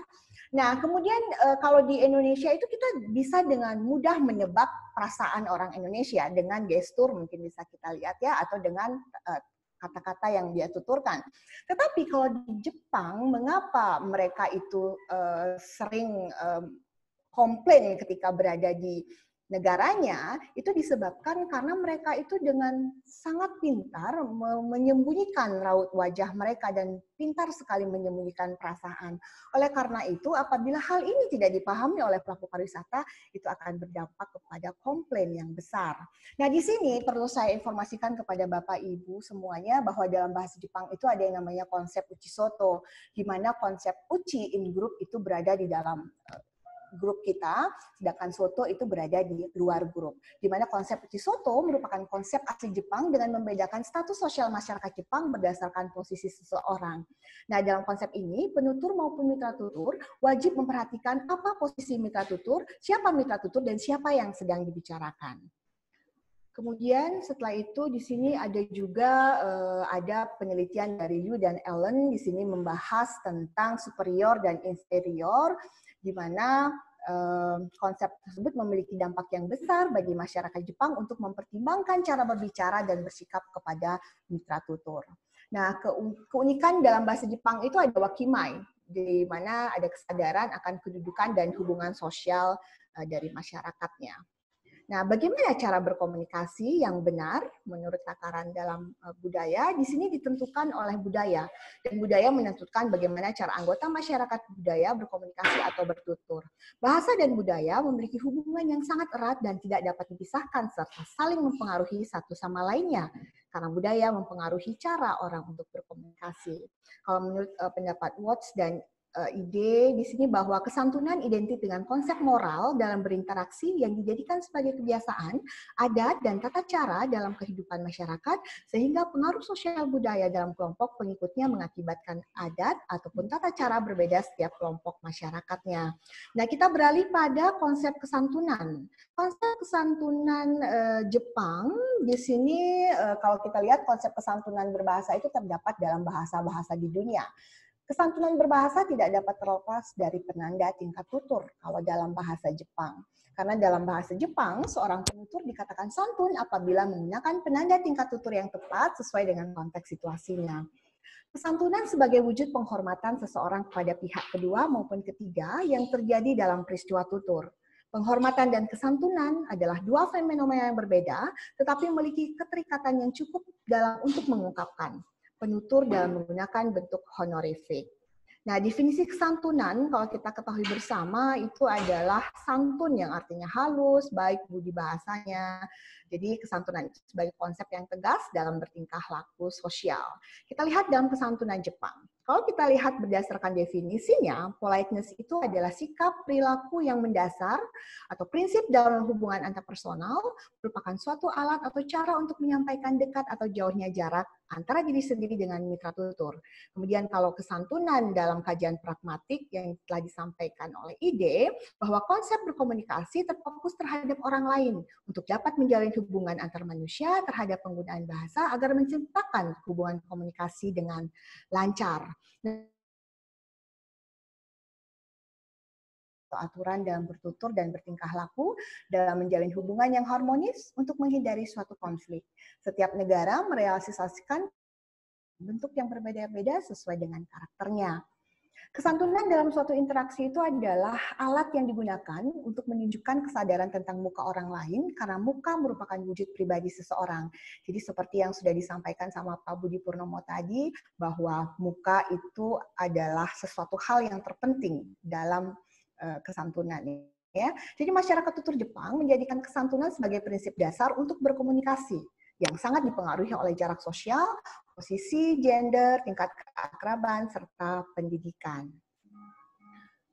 Nah, kemudian uh, kalau di Indonesia itu kita bisa dengan mudah menebak perasaan orang Indonesia dengan gestur mungkin bisa kita lihat ya atau dengan uh, kata-kata yang dia tuturkan. Tetapi kalau di Jepang, mengapa mereka itu uh, sering uh, komplain ketika berada di negaranya itu disebabkan karena mereka itu dengan sangat pintar menyembunyikan raut wajah mereka dan pintar sekali menyembunyikan perasaan. Oleh karena itu, apabila hal ini tidak dipahami oleh pelaku pariwisata, itu akan berdampak kepada komplain yang besar. Nah, di sini perlu saya informasikan kepada Bapak Ibu semuanya bahwa dalam bahasa Jepang itu ada yang namanya konsep uchi soto, di mana konsep uchi in group itu berada di dalam grup kita, sedangkan soto itu berada di luar grup. Di mana konsep soto merupakan konsep asli Jepang dengan membedakan status sosial masyarakat Jepang berdasarkan posisi seseorang. Nah, dalam konsep ini, penutur maupun mitra tutur wajib memperhatikan apa posisi mitra tutur, siapa mitra tutur, dan siapa yang sedang dibicarakan. Kemudian setelah itu di sini ada juga uh, ada penelitian dari Yu dan Ellen di sini membahas tentang superior dan inferior di mana uh, konsep tersebut memiliki dampak yang besar bagi masyarakat Jepang untuk mempertimbangkan cara berbicara dan bersikap kepada mitra tutur. Nah, keunikan dalam bahasa Jepang itu ada wakimai, di mana ada kesadaran akan kedudukan dan hubungan sosial uh, dari masyarakatnya. Nah, bagaimana cara berkomunikasi yang benar menurut takaran dalam eh, budaya? Di sini ditentukan oleh budaya dan budaya menentukan bagaimana cara anggota masyarakat budaya berkomunikasi atau bertutur. Bahasa dan budaya memiliki hubungan yang sangat erat dan tidak dapat dipisahkan serta saling mempengaruhi satu sama lainnya karena budaya mempengaruhi cara orang untuk berkomunikasi. Kalau menurut uh, pendapat Watts dan uh, ide di sini bahwa kesantunan identik dengan konsep moral dalam berinteraksi yang dijadikan sebagai kebiasaan, adat, dan tata cara dalam kehidupan masyarakat, sehingga pengaruh sosial budaya dalam kelompok pengikutnya mengakibatkan adat ataupun tata cara berbeda setiap kelompok masyarakatnya. Nah, kita beralih pada konsep kesantunan. Konsep kesantunan uh, Jepang di sini uh, kalau kita lihat konsep kesantunan berbahasa itu terdapat dalam bahasa-bahasa di dunia. Kesantunan berbahasa tidak dapat terlepas dari penanda tingkat tutur kalau dalam bahasa Jepang. Karena dalam bahasa Jepang, seorang penutur dikatakan santun apabila menggunakan penanda tingkat tutur yang tepat sesuai dengan konteks situasinya. Kesantunan sebagai wujud penghormatan seseorang kepada pihak kedua maupun ketiga yang terjadi dalam peristiwa tutur. Penghormatan dan kesantunan adalah dua fenomena yang berbeda, tetapi memiliki keterikatan yang cukup dalam untuk mengungkapkan penutur dalam menggunakan bentuk honorific. Nah, definisi kesantunan kalau kita ketahui bersama itu adalah santun yang artinya halus, baik budi bahasanya. Jadi kesantunan itu sebagai konsep yang tegas dalam bertingkah laku sosial. Kita lihat dalam kesantunan Jepang. Kalau kita lihat berdasarkan definisinya, politeness itu adalah sikap perilaku yang mendasar atau prinsip dalam hubungan antarpersonal merupakan suatu alat atau cara untuk menyampaikan dekat atau jauhnya jarak antara diri sendiri dengan mitra tutur. Kemudian kalau kesantunan dalam kajian pragmatik yang telah disampaikan oleh ide bahwa konsep berkomunikasi terfokus terhadap orang lain untuk dapat menjalin hubungan antar manusia terhadap penggunaan bahasa agar menciptakan hubungan komunikasi dengan lancar aturan dalam bertutur dan bertingkah laku dalam menjalin hubungan yang harmonis untuk menghindari suatu konflik. Setiap negara merealisasikan bentuk yang berbeda-beda sesuai dengan karakternya. Kesantunan dalam suatu interaksi itu adalah alat yang digunakan untuk menunjukkan kesadaran tentang muka orang lain karena muka merupakan wujud pribadi seseorang. Jadi seperti yang sudah disampaikan sama Pak Budi Purnomo tadi bahwa muka itu adalah sesuatu hal yang terpenting dalam kesantunan ini. Ya. Jadi masyarakat tutur Jepang menjadikan kesantunan sebagai prinsip dasar untuk berkomunikasi yang sangat dipengaruhi oleh jarak sosial, posisi, gender, tingkat keakraban, serta pendidikan.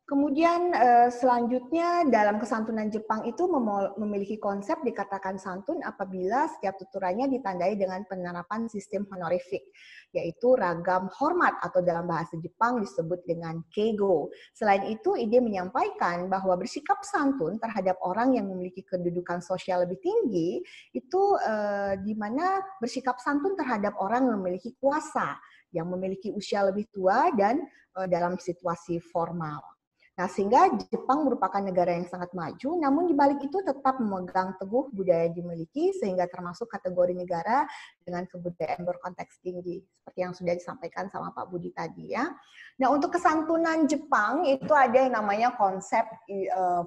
Kemudian eh, selanjutnya dalam kesantunan Jepang itu memiliki konsep dikatakan santun apabila setiap tuturannya ditandai dengan penerapan sistem honorific, yaitu ragam hormat atau dalam bahasa Jepang disebut dengan keigo. Selain itu, ide menyampaikan bahwa bersikap santun terhadap orang yang memiliki kedudukan sosial lebih tinggi itu eh, di mana bersikap santun terhadap orang yang memiliki kuasa, yang memiliki usia lebih tua dan eh, dalam situasi formal. Nah, sehingga Jepang merupakan negara yang sangat maju, namun di balik itu tetap memegang teguh budaya yang dimiliki, sehingga termasuk kategori negara dengan kebudayaan berkonteks tinggi, seperti yang sudah disampaikan sama Pak Budi tadi ya. Nah, untuk kesantunan Jepang itu ada yang namanya konsep uh,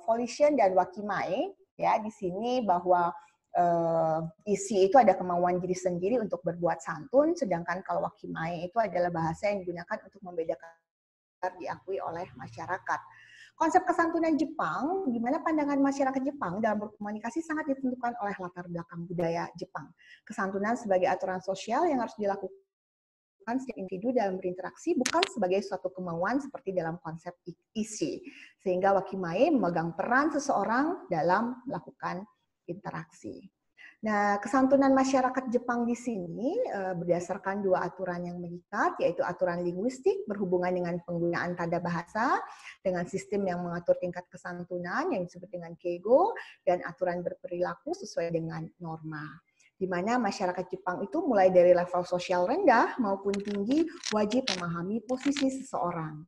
dan wakimai, ya di sini bahwa uh, isi itu ada kemauan diri sendiri untuk berbuat santun, sedangkan kalau wakimai itu adalah bahasa yang digunakan untuk membedakan diakui oleh masyarakat. Konsep kesantunan Jepang, di mana pandangan masyarakat Jepang dalam berkomunikasi sangat ditentukan oleh latar belakang budaya Jepang. Kesantunan sebagai aturan sosial yang harus dilakukan dilakukan setiap individu dalam berinteraksi bukan sebagai suatu kemauan seperti dalam konsep isi. Sehingga Wakimae memegang peran seseorang dalam melakukan interaksi. Nah, kesantunan masyarakat Jepang di sini uh, berdasarkan dua aturan yang mengikat, yaitu aturan linguistik berhubungan dengan penggunaan tanda bahasa dengan sistem yang mengatur tingkat kesantunan yang disebut dengan keigo dan aturan berperilaku sesuai dengan norma di mana masyarakat Jepang itu mulai dari level sosial rendah maupun tinggi wajib memahami posisi seseorang.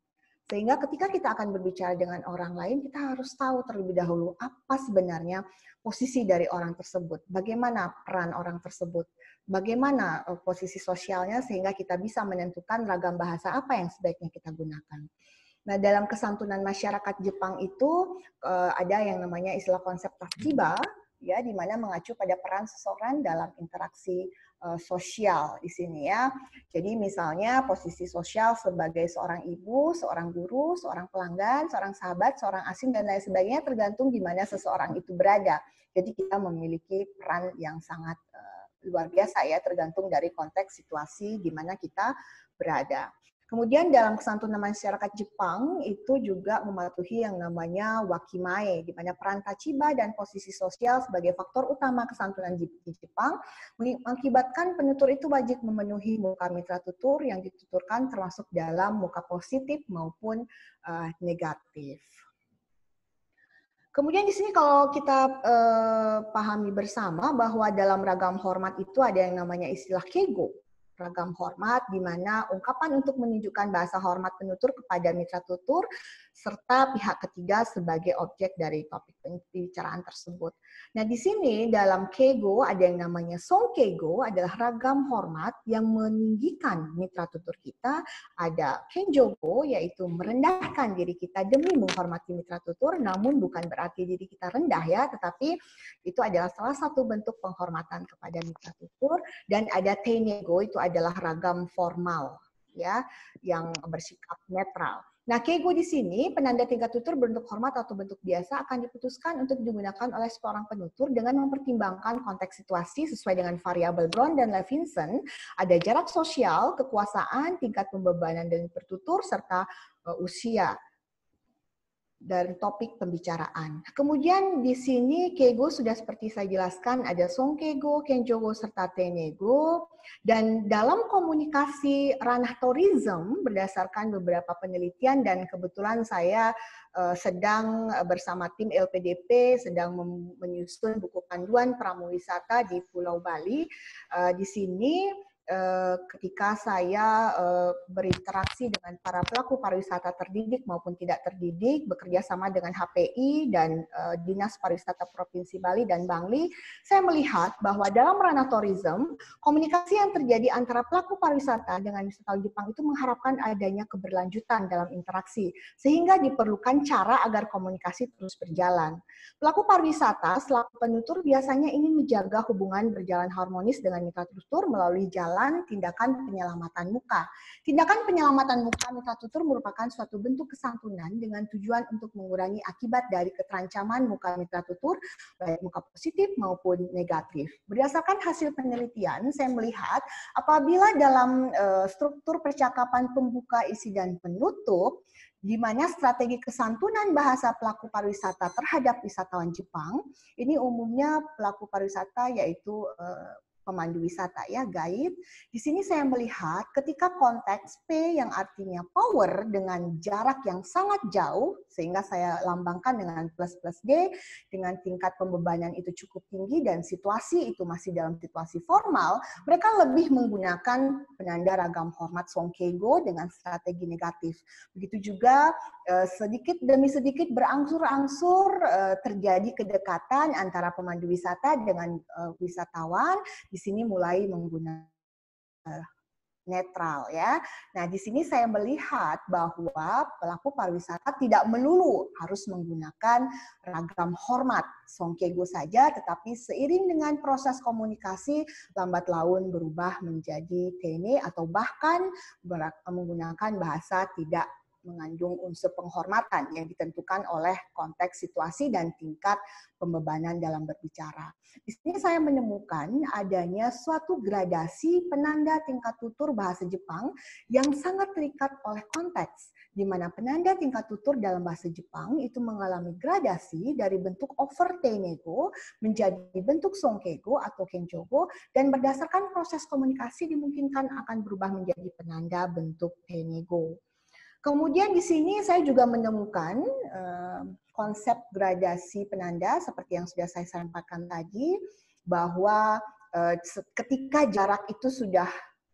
Sehingga ketika kita akan berbicara dengan orang lain, kita harus tahu terlebih dahulu apa sebenarnya posisi dari orang tersebut, bagaimana peran orang tersebut, bagaimana eh, posisi sosialnya sehingga kita bisa menentukan ragam bahasa apa yang sebaiknya kita gunakan. Nah, dalam kesantunan masyarakat Jepang itu eh, ada yang namanya istilah konsep tachiba, ya, di mana mengacu pada peran seseorang dalam interaksi sosial di sini ya. Jadi misalnya posisi sosial sebagai seorang ibu, seorang guru, seorang pelanggan, seorang sahabat, seorang asing dan lain sebagainya tergantung di mana seseorang itu berada. Jadi kita memiliki peran yang sangat uh, luar biasa ya tergantung dari konteks situasi di mana kita berada. Kemudian dalam kesantunan masyarakat Jepang itu juga mematuhi yang namanya wakimae, di mana peran tachiba dan posisi sosial sebagai faktor utama kesantunan di Jepang mengakibatkan penutur itu wajib memenuhi muka mitra tutur yang dituturkan termasuk dalam muka positif maupun uh, negatif. Kemudian di sini kalau kita uh, pahami bersama bahwa dalam ragam hormat itu ada yang namanya istilah kego ragam hormat, di mana ungkapan untuk menunjukkan bahasa hormat penutur kepada mitra tutur serta pihak ketiga sebagai objek dari topik pembicaraan tersebut. Nah, di sini dalam kego ada yang namanya song kego adalah ragam hormat yang meninggikan mitra tutur kita. Ada kenjogo yaitu merendahkan diri kita demi menghormati mitra tutur, namun bukan berarti diri kita rendah ya, tetapi itu adalah salah satu bentuk penghormatan kepada mitra tutur dan ada tenego itu adalah ragam formal ya yang bersikap netral. Nah, kego di sini, penanda tingkat tutur bentuk hormat atau bentuk biasa akan diputuskan untuk digunakan oleh seorang penutur dengan mempertimbangkan konteks situasi sesuai dengan variabel Brown dan Levinson, ada jarak sosial, kekuasaan, tingkat pembebanan dan bertutur, serta uh, usia dari topik pembicaraan. Kemudian di sini kego sudah seperti saya jelaskan ada song kego, kenjogo serta tenego dan dalam komunikasi ranah tourism berdasarkan beberapa penelitian dan kebetulan saya uh, sedang bersama tim LPDP sedang menyusun buku panduan pramuwisata di Pulau Bali. Uh, di sini Eh, ketika saya eh, berinteraksi dengan para pelaku pariwisata terdidik maupun tidak terdidik, bekerja sama dengan HPI dan eh, Dinas Pariwisata Provinsi Bali dan Bangli, saya melihat bahwa dalam ranah tourism, komunikasi yang terjadi antara pelaku pariwisata dengan wisatawan Jepang itu mengharapkan adanya keberlanjutan dalam interaksi, sehingga diperlukan cara agar komunikasi terus berjalan. Pelaku pariwisata selaku penutur biasanya ingin menjaga hubungan berjalan harmonis dengan mitra tutur melalui jalan jalan tindakan penyelamatan muka. Tindakan penyelamatan muka mitra tutur merupakan suatu bentuk kesantunan dengan tujuan untuk mengurangi akibat dari keterancaman muka mitra tutur, baik muka positif maupun negatif. Berdasarkan hasil penelitian, saya melihat apabila dalam uh, struktur percakapan pembuka, isi, dan penutup, di mana strategi kesantunan bahasa pelaku pariwisata terhadap wisatawan Jepang ini umumnya pelaku pariwisata yaitu uh, pemandu wisata ya, guide. Di sini saya melihat ketika konteks P yang artinya power dengan jarak yang sangat jauh, sehingga saya lambangkan dengan plus plus D, dengan tingkat pembebanan itu cukup tinggi dan situasi itu masih dalam situasi formal, mereka lebih menggunakan penanda ragam hormat Songkego dengan strategi negatif. Begitu juga eh, sedikit demi sedikit berangsur-angsur eh, terjadi kedekatan antara pemandu wisata dengan eh, wisatawan. Di di sini mulai menggunakan netral ya. Nah, di sini saya melihat bahwa pelaku pariwisata tidak melulu harus menggunakan ragam hormat songkego saja, tetapi seiring dengan proses komunikasi lambat laun berubah menjadi tene atau bahkan menggunakan bahasa tidak mengandung unsur penghormatan yang ditentukan oleh konteks situasi dan tingkat pembebanan dalam berbicara. Di sini saya menemukan adanya suatu gradasi penanda tingkat tutur bahasa Jepang yang sangat terikat oleh konteks, di mana penanda tingkat tutur dalam bahasa Jepang itu mengalami gradasi dari bentuk over tenego menjadi bentuk songkego atau kenjogo dan berdasarkan proses komunikasi dimungkinkan akan berubah menjadi penanda bentuk tenego. Kemudian di sini saya juga menemukan uh, konsep gradasi penanda seperti yang sudah saya sampaikan tadi bahwa uh, ketika jarak itu sudah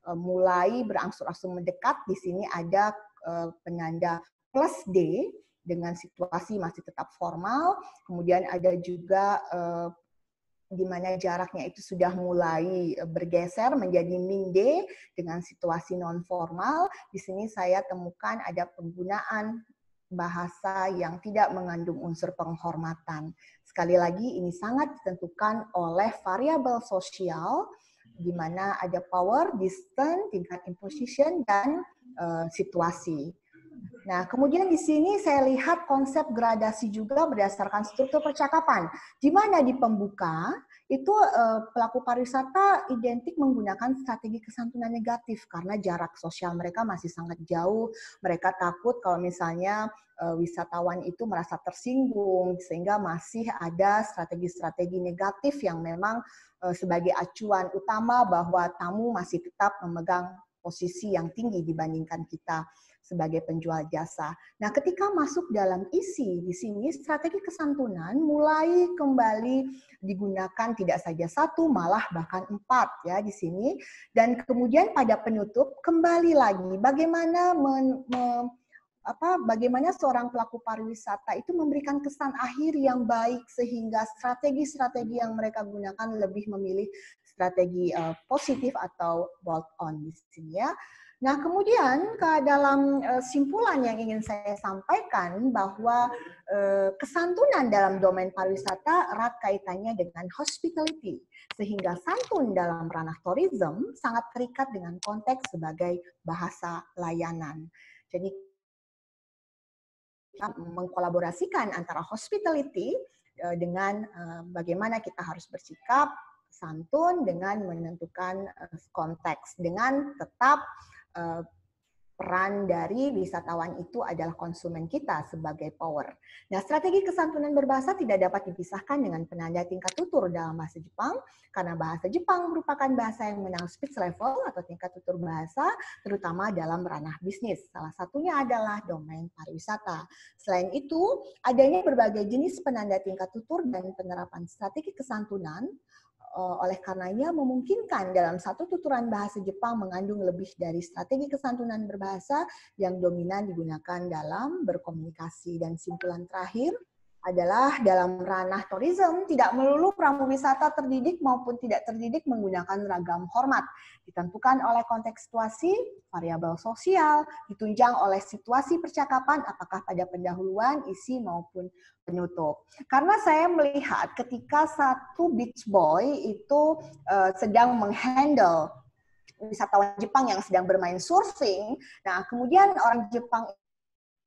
uh, mulai berangsur-angsur mendekat di sini ada penanda plus D dengan situasi masih tetap formal, kemudian ada juga di mana jaraknya itu sudah mulai eh, bergeser menjadi minde dengan situasi non formal. Di sini saya temukan ada penggunaan bahasa yang tidak mengandung unsur penghormatan. Sekali lagi ini sangat ditentukan oleh variabel sosial di mana ada power, distance, tingkat imposition dan uh, situasi. Nah, kemudian di sini saya lihat konsep gradasi juga berdasarkan struktur percakapan, di mana di pembuka itu uh, pelaku pariwisata identik menggunakan strategi kesantunan negatif karena jarak sosial mereka masih sangat jauh. Mereka takut kalau misalnya uh, wisatawan itu merasa tersinggung sehingga masih ada strategi-strategi negatif yang memang uh, sebagai acuan utama bahwa tamu masih tetap memegang posisi yang tinggi dibandingkan kita sebagai penjual jasa. Nah, ketika masuk dalam isi di sini strategi kesantunan mulai kembali digunakan tidak saja satu, malah bahkan empat ya di sini. Dan kemudian pada penutup kembali lagi bagaimana men, men, apa bagaimana seorang pelaku pariwisata itu memberikan kesan akhir yang baik sehingga strategi-strategi yang mereka gunakan lebih memilih strategi uh, positif atau bolt on di sini ya. Nah, kemudian ke dalam uh, simpulan yang ingin saya sampaikan bahwa uh, kesantunan dalam domain pariwisata erat kaitannya dengan hospitality. Sehingga santun dalam ranah tourism sangat terikat dengan konteks sebagai bahasa layanan. Jadi kita mengkolaborasikan antara hospitality uh, dengan bagaimana kita harus bersikap santun dengan menentukan konteks dengan tetap Eh, peran dari wisatawan itu adalah konsumen kita sebagai power. Nah, strategi kesantunan berbahasa tidak dapat dipisahkan dengan penanda tingkat tutur dalam bahasa Jepang, karena bahasa Jepang merupakan bahasa yang menang speech level atau tingkat tutur bahasa, terutama dalam ranah bisnis. Salah satunya adalah domain pariwisata. Selain itu, adanya berbagai jenis penanda tingkat tutur dan penerapan strategi kesantunan oleh karenanya memungkinkan dalam satu tuturan bahasa Jepang mengandung lebih dari strategi kesantunan berbahasa yang dominan digunakan dalam berkomunikasi. Dan simpulan terakhir, adalah dalam ranah tourism tidak melulu pramu wisata terdidik maupun tidak terdidik menggunakan ragam hormat. Ditentukan oleh konteks situasi, variabel sosial, ditunjang oleh situasi percakapan apakah pada pendahuluan, isi maupun penutup. Karena saya melihat ketika satu beach boy itu uh, sedang menghandle wisatawan Jepang yang sedang bermain surfing, nah kemudian orang Jepang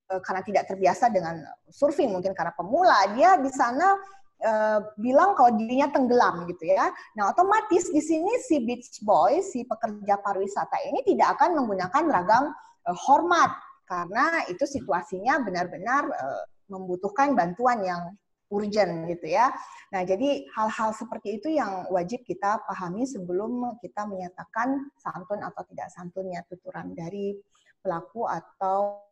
Eh, karena tidak terbiasa dengan surfing mungkin karena pemula dia di sana uh, bilang kalau dirinya tenggelam gitu ya. Nah otomatis di sini si beach boy si pekerja pariwisata ini tidak akan menggunakan ragam uh, hormat karena itu situasinya benar-benar uh, membutuhkan bantuan yang urgent gitu ya. Nah, jadi hal-hal seperti itu yang wajib kita pahami sebelum kita menyatakan santun atau tidak santunnya tuturan dari pelaku atau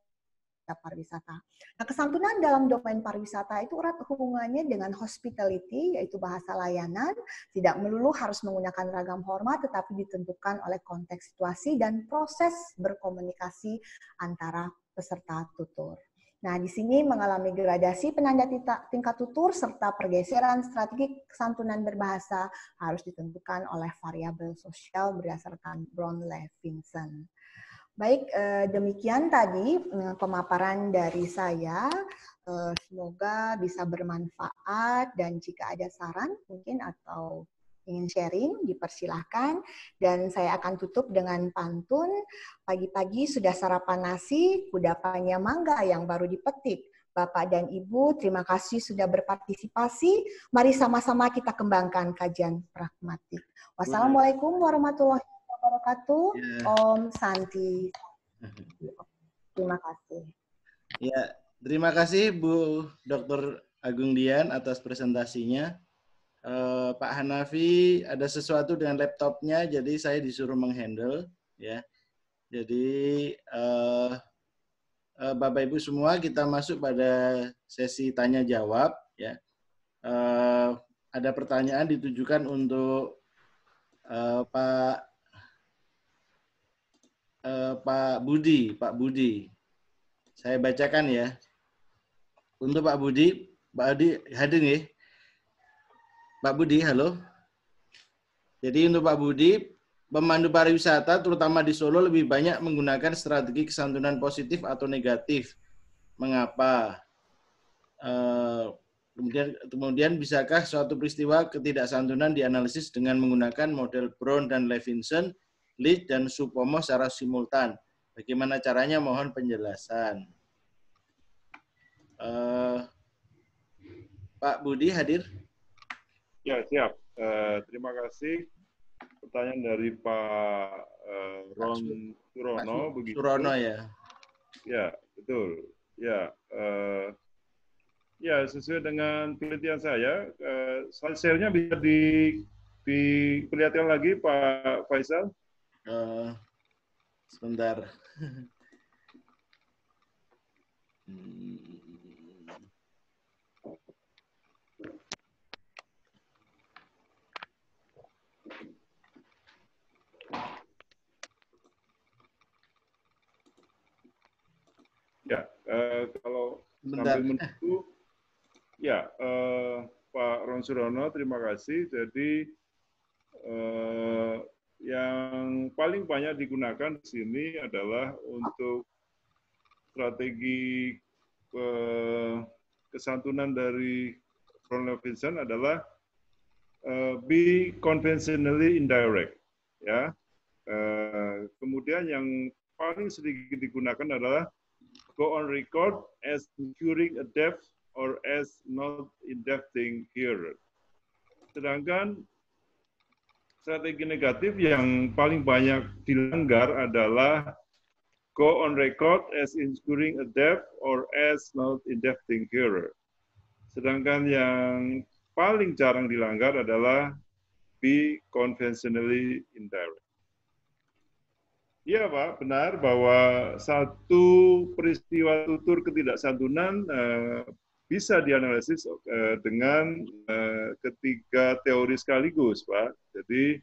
pariwisata. Nah, kesantunan dalam domain pariwisata itu erat hubungannya dengan hospitality, yaitu bahasa layanan, tidak melulu harus menggunakan ragam hormat, tetapi ditentukan oleh konteks situasi dan proses berkomunikasi antara peserta tutur. Nah, di sini mengalami gradasi penanda tingkat tutur serta pergeseran strategi kesantunan berbahasa harus ditentukan oleh variabel sosial berdasarkan Brown-Levinson. Baik, eh, demikian tadi eh, pemaparan dari saya. Eh, semoga bisa bermanfaat dan jika ada saran mungkin atau ingin sharing, dipersilahkan. Dan saya akan tutup dengan pantun. Pagi-pagi sudah sarapan nasi, kudapannya mangga yang baru dipetik. Bapak dan Ibu, terima kasih sudah berpartisipasi. Mari sama-sama kita kembangkan kajian pragmatik. Wassalamualaikum warahmatullahi wabarakatuh. Ya. Om Santi. Terima kasih. Ya, terima kasih Bu Dr. Agung Dian atas presentasinya. Eh, Pak Hanafi ada sesuatu dengan laptopnya, jadi saya disuruh menghandle. Ya, jadi eh, eh, Bapak Ibu semua kita masuk pada sesi tanya jawab. Ya, Eh, ada pertanyaan ditujukan untuk eh, Pak eh, Pak Budi, Pak Budi. Saya bacakan ya. Untuk Pak Budi, Pak Budi hadir nih. Pak Budi, halo. Jadi untuk Pak Budi, pemandu pariwisata terutama di Solo lebih banyak menggunakan strategi kesantunan positif atau negatif. Mengapa? Eh, kemudian kemudian bisakah suatu peristiwa ketidaksantunan dianalisis dengan menggunakan model Brown dan Levinson, Leach dan Supomo secara simultan? Bagaimana caranya? Mohon penjelasan. Eh, Pak Budi hadir? Ya, siap. Eh, terima kasih. Pertanyaan dari Pak eh, Ron Surono. Pak begitu. Surono ya. Ya, betul. Ya, eh, ya sesuai dengan penelitian saya, slide share-nya bisa di diperlihatkan lagi Pak Faisal. Eh, sebentar. Hmm. Eh, kalau Sebentar. sambil menunggu, ya eh, Pak Ron Surono, terima kasih. Jadi eh, yang paling banyak digunakan di sini adalah untuk strategi eh, kesantunan dari Ron Levinson adalah eh, be conventionally indirect, ya. Eh, kemudian yang paling sedikit digunakan adalah go on record as incurring a debt or as not indebting here. Sedangkan strategi negatif yang paling banyak dilanggar adalah go on record as incurring a debt or as not indebting here. Sedangkan yang paling jarang dilanggar adalah be conventionally indirect. Iya Pak, benar bahwa satu peristiwa tutur ketidaksantunan eh, bisa dianalisis eh, dengan eh, ketiga teori sekaligus Pak. Jadi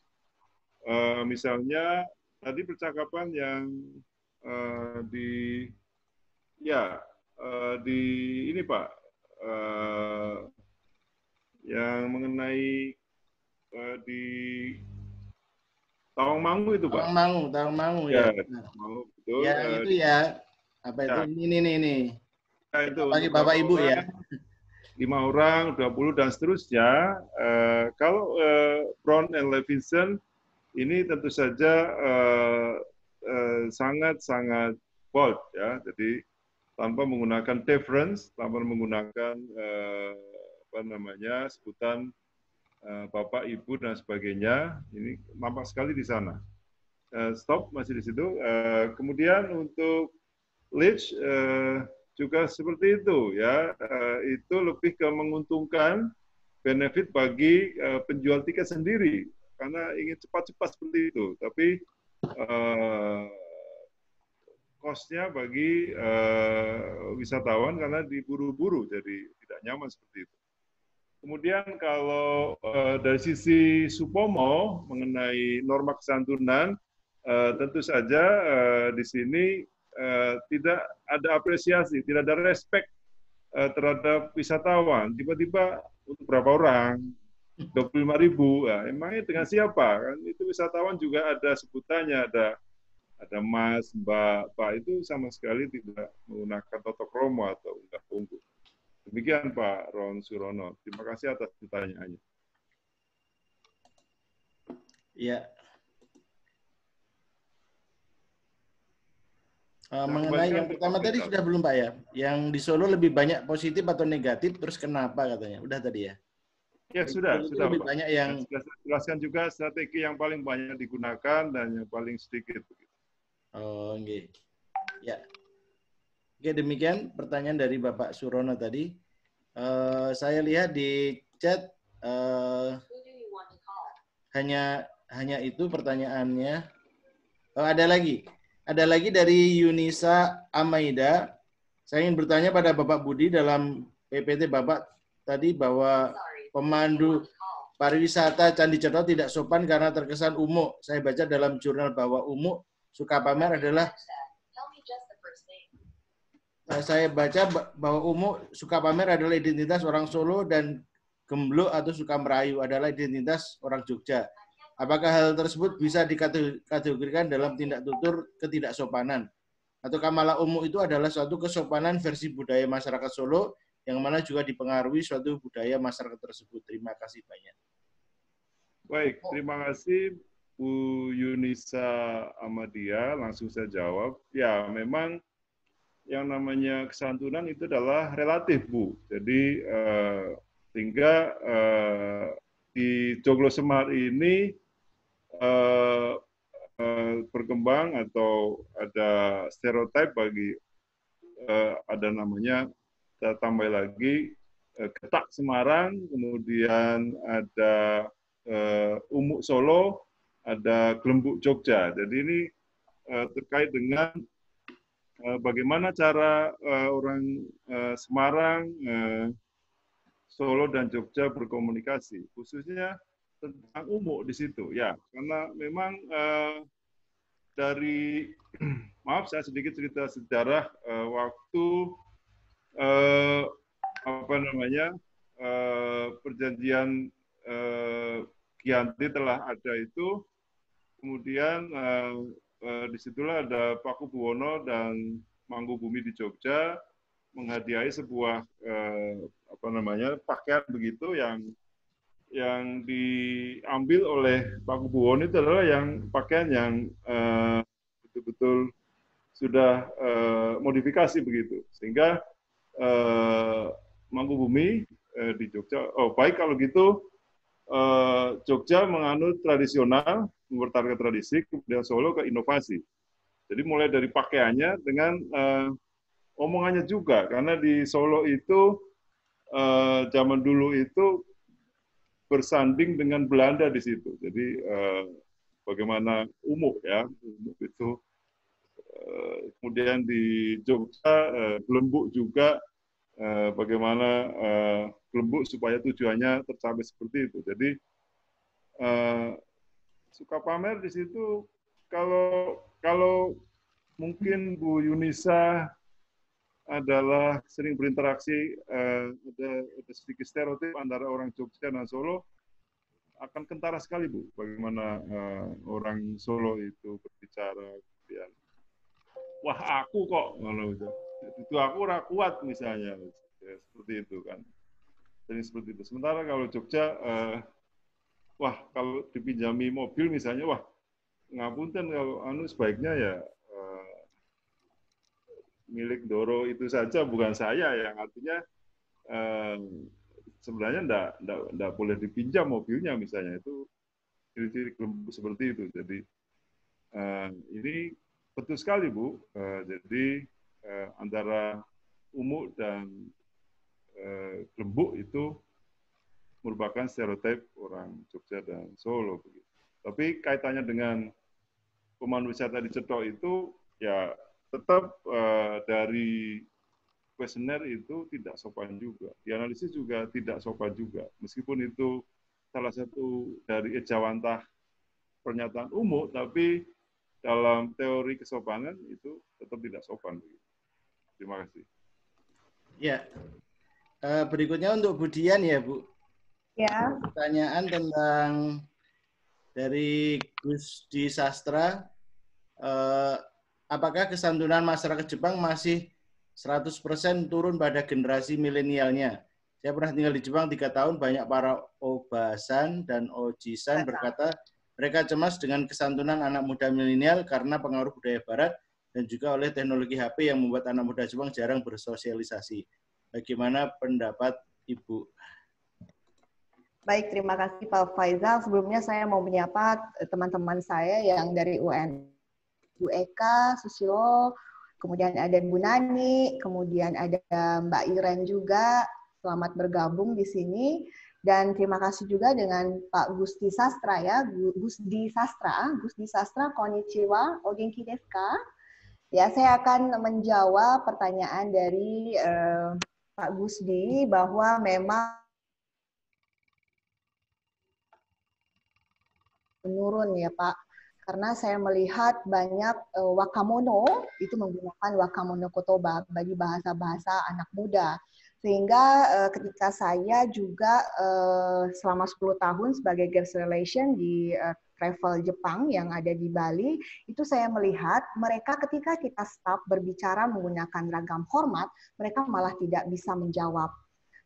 eh, misalnya tadi percakapan yang eh, di ya eh, di ini Pak eh, yang mengenai eh, di Tawangmangu itu Pak. Tawang Mangu, Tawang Mangu Ya, ya. Betul. Ya itu ya. Apa itu? Ya. Ini nih nih. Ya, itu Bagi Bapak Ibu ya. Lima orang, 20 dan seterusnya. Eh, kalau eh, Brown and Levinson ini tentu saja eh, eh, sangat-sangat bold ya. Jadi tanpa menggunakan difference, tanpa menggunakan eh, apa namanya sebutan bapak, ibu dan sebagainya. Ini nampak sekali di sana. Eh, stop masih di situ. Eh, kemudian untuk Leach eh, juga seperti itu ya Eh, itu lebih ke menguntungkan benefit bagi eh, penjual tiket sendiri karena ingin cepat-cepat seperti itu tapi eh, cost-nya bagi eh, wisatawan karena diburu-buru jadi tidak nyaman seperti itu kemudian kalau eh, dari sisi Supomo mengenai norma kesantunan eh, tentu saja eh, di sini eh, tidak ada apresiasi, tidak ada respect eh, terhadap wisatawan. Tiba-tiba untuk berapa orang? 25 ribu. Nah, emangnya dengan siapa? Kan itu wisatawan juga ada sebutannya, ada ada Mas, Mbak, Pak itu sama sekali tidak menggunakan toto kromo atau unggah ungguh. Demikian Pak Ron Surono. Terima kasih atas pertanyaannya. Ya. Nah, Uh, mengenai kembalikan yang pertama topik, tadi sudah belum Pak ya? Yang di Solo lebih banyak positif atau negatif, terus kenapa katanya? Udah tadi ya? Ya sudah, itu sudah lebih Pak. banyak yang sudah saya jelaskan juga strategi yang paling banyak digunakan dan yang paling sedikit. Oh, oke. Ya. Oke, demikian pertanyaan dari Bapak Surono tadi. Eh, saya lihat di chat eh, hanya hanya itu pertanyaannya. Oh, ada lagi. Ada lagi dari Yunisa Amaida. Saya ingin bertanya pada Bapak Budi dalam PPT Bapak tadi bahwa pemandu pariwisata Candi Cetro tidak sopan karena terkesan umuk. Saya baca dalam jurnal bahwa umuk suka pamer adalah saya baca ba- bahwa umuk suka pamer adalah identitas orang Solo dan gemblok atau suka merayu adalah identitas orang Jogja. Apakah hal tersebut bisa dikategorikan dalam tindak tutur ketidaksopanan? Atau malah umuk itu adalah suatu kesopanan versi budaya masyarakat Solo yang mana juga dipengaruhi suatu budaya masyarakat tersebut. Terima kasih banyak. Baik, terima kasih Bu Yunisa Amadia. Langsung saya jawab. Ya, memang yang namanya kesantunan itu adalah relatif, Bu. Jadi, eh, sehingga eh, di Joglo Semar ini eh, eh, berkembang atau ada stereotip bagi eh, ada namanya kita tambah lagi eh, Getak Semarang, kemudian ada eh, Umuk Solo, ada Gelembuk Jogja. Jadi ini eh, terkait dengan bagaimana cara eh, orang eh, Semarang, eh, Solo dan Jogja berkomunikasi, khususnya tentang umuk di situ. Ya, karena memang eh, dari maaf saya sedikit cerita sejarah eh, waktu eh, apa namanya eh, perjanjian eh, Kianti telah ada itu, kemudian eh, eh, di situlah ada Paku Buwono dan Mangku Bumi di Jogja menghadiahi sebuah eh, apa namanya pakaian begitu yang yang diambil oleh Paku Buwono itu adalah yang pakaian yang eh, betul-betul sudah eh, modifikasi begitu. Sehingga eh, Mangku Bumi eh, di Jogja oh baik kalau gitu eh, Jogja menganut tradisional mempertahankan tradisi kemudian Solo ke inovasi jadi mulai dari pakaiannya dengan eh, omongannya juga karena di Solo itu eh, zaman dulu itu bersanding dengan Belanda di situ. Jadi eh, bagaimana umuk ya, umuk itu kemudian di Jogja Gelembuk juga bagaimana Gelembuk supaya tujuannya tercapai seperti itu. Jadi eh, suka pamer di situ kalau kalau mungkin Bu Yunisa adalah sering berinteraksi eh, ada, ada sedikit stereotip antara orang Jogja dan Solo akan kentara sekali bu bagaimana eh, orang Solo itu berbicara kemudian wah aku kok gitu. itu aku ora kuat misalnya ya, seperti itu kan jadi seperti itu. Sementara kalau Jogja eh, wah kalau dipinjami mobil misalnya wah ngapunten kalau anu sebaiknya ya eh, milik Doro itu saja bukan saya yang artinya eh, sebenarnya enggak, enggak, enggak boleh dipinjam mobilnya misalnya. Itu ciri-ciri seperti itu. Jadi eh, ini betul sekali Bu. Eh, jadi eh, antara umuk dan eh, lembuk itu merupakan stereotip orang Jogja dan Solo begitu. Tapi kaitannya dengan pemandu wisata di Cetok itu ya tetap eh, dari kuesioner itu tidak sopan juga. Dianalisis juga tidak sopan juga. Meskipun itu salah satu dari ejawantah pernyataan umum, tapi dalam teori kesopanan itu tetap tidak sopan. Terima kasih. Ya. Eh, berikutnya untuk Budian ya, Bu. Ya. Pertanyaan tentang dari Gusti Sastra. Eh, apakah kesantunan masyarakat Jepang masih 100% turun pada generasi milenialnya? Saya pernah tinggal di Jepang tiga tahun, banyak para obasan dan ojisan berkata Mereka cemas dengan kesantunan anak muda milenial karena pengaruh budaya barat dan juga oleh teknologi HP yang membuat anak muda Jepang jarang bersosialisasi. Bagaimana pendapat Ibu? Baik, terima kasih Pak Faizal. Sebelumnya saya mau menyapa teman-teman saya yang dari UN. Bu Eka, Susilo, kemudian ada Bu Nani, kemudian ada Mbak Iren juga. Selamat bergabung di sini. Dan terima kasih juga dengan Pak Gusti Sastra ya, Gusti Sastra, Gusti Sastra, konnichiwa, ogenki desu ka? Ya, saya akan menjawab pertanyaan dari uh, Pak Gusdi bahwa memang menurun ya Pak. Karena saya melihat banyak uh, wakamono itu menggunakan wakamono kotoba bagi bahasa-bahasa anak muda. Sehingga uh, ketika saya juga uh, selama 10 tahun sebagai guest relation di travel Jepang yang ada di Bali, itu saya melihat mereka ketika kita stop berbicara menggunakan ragam hormat, mereka malah tidak bisa menjawab.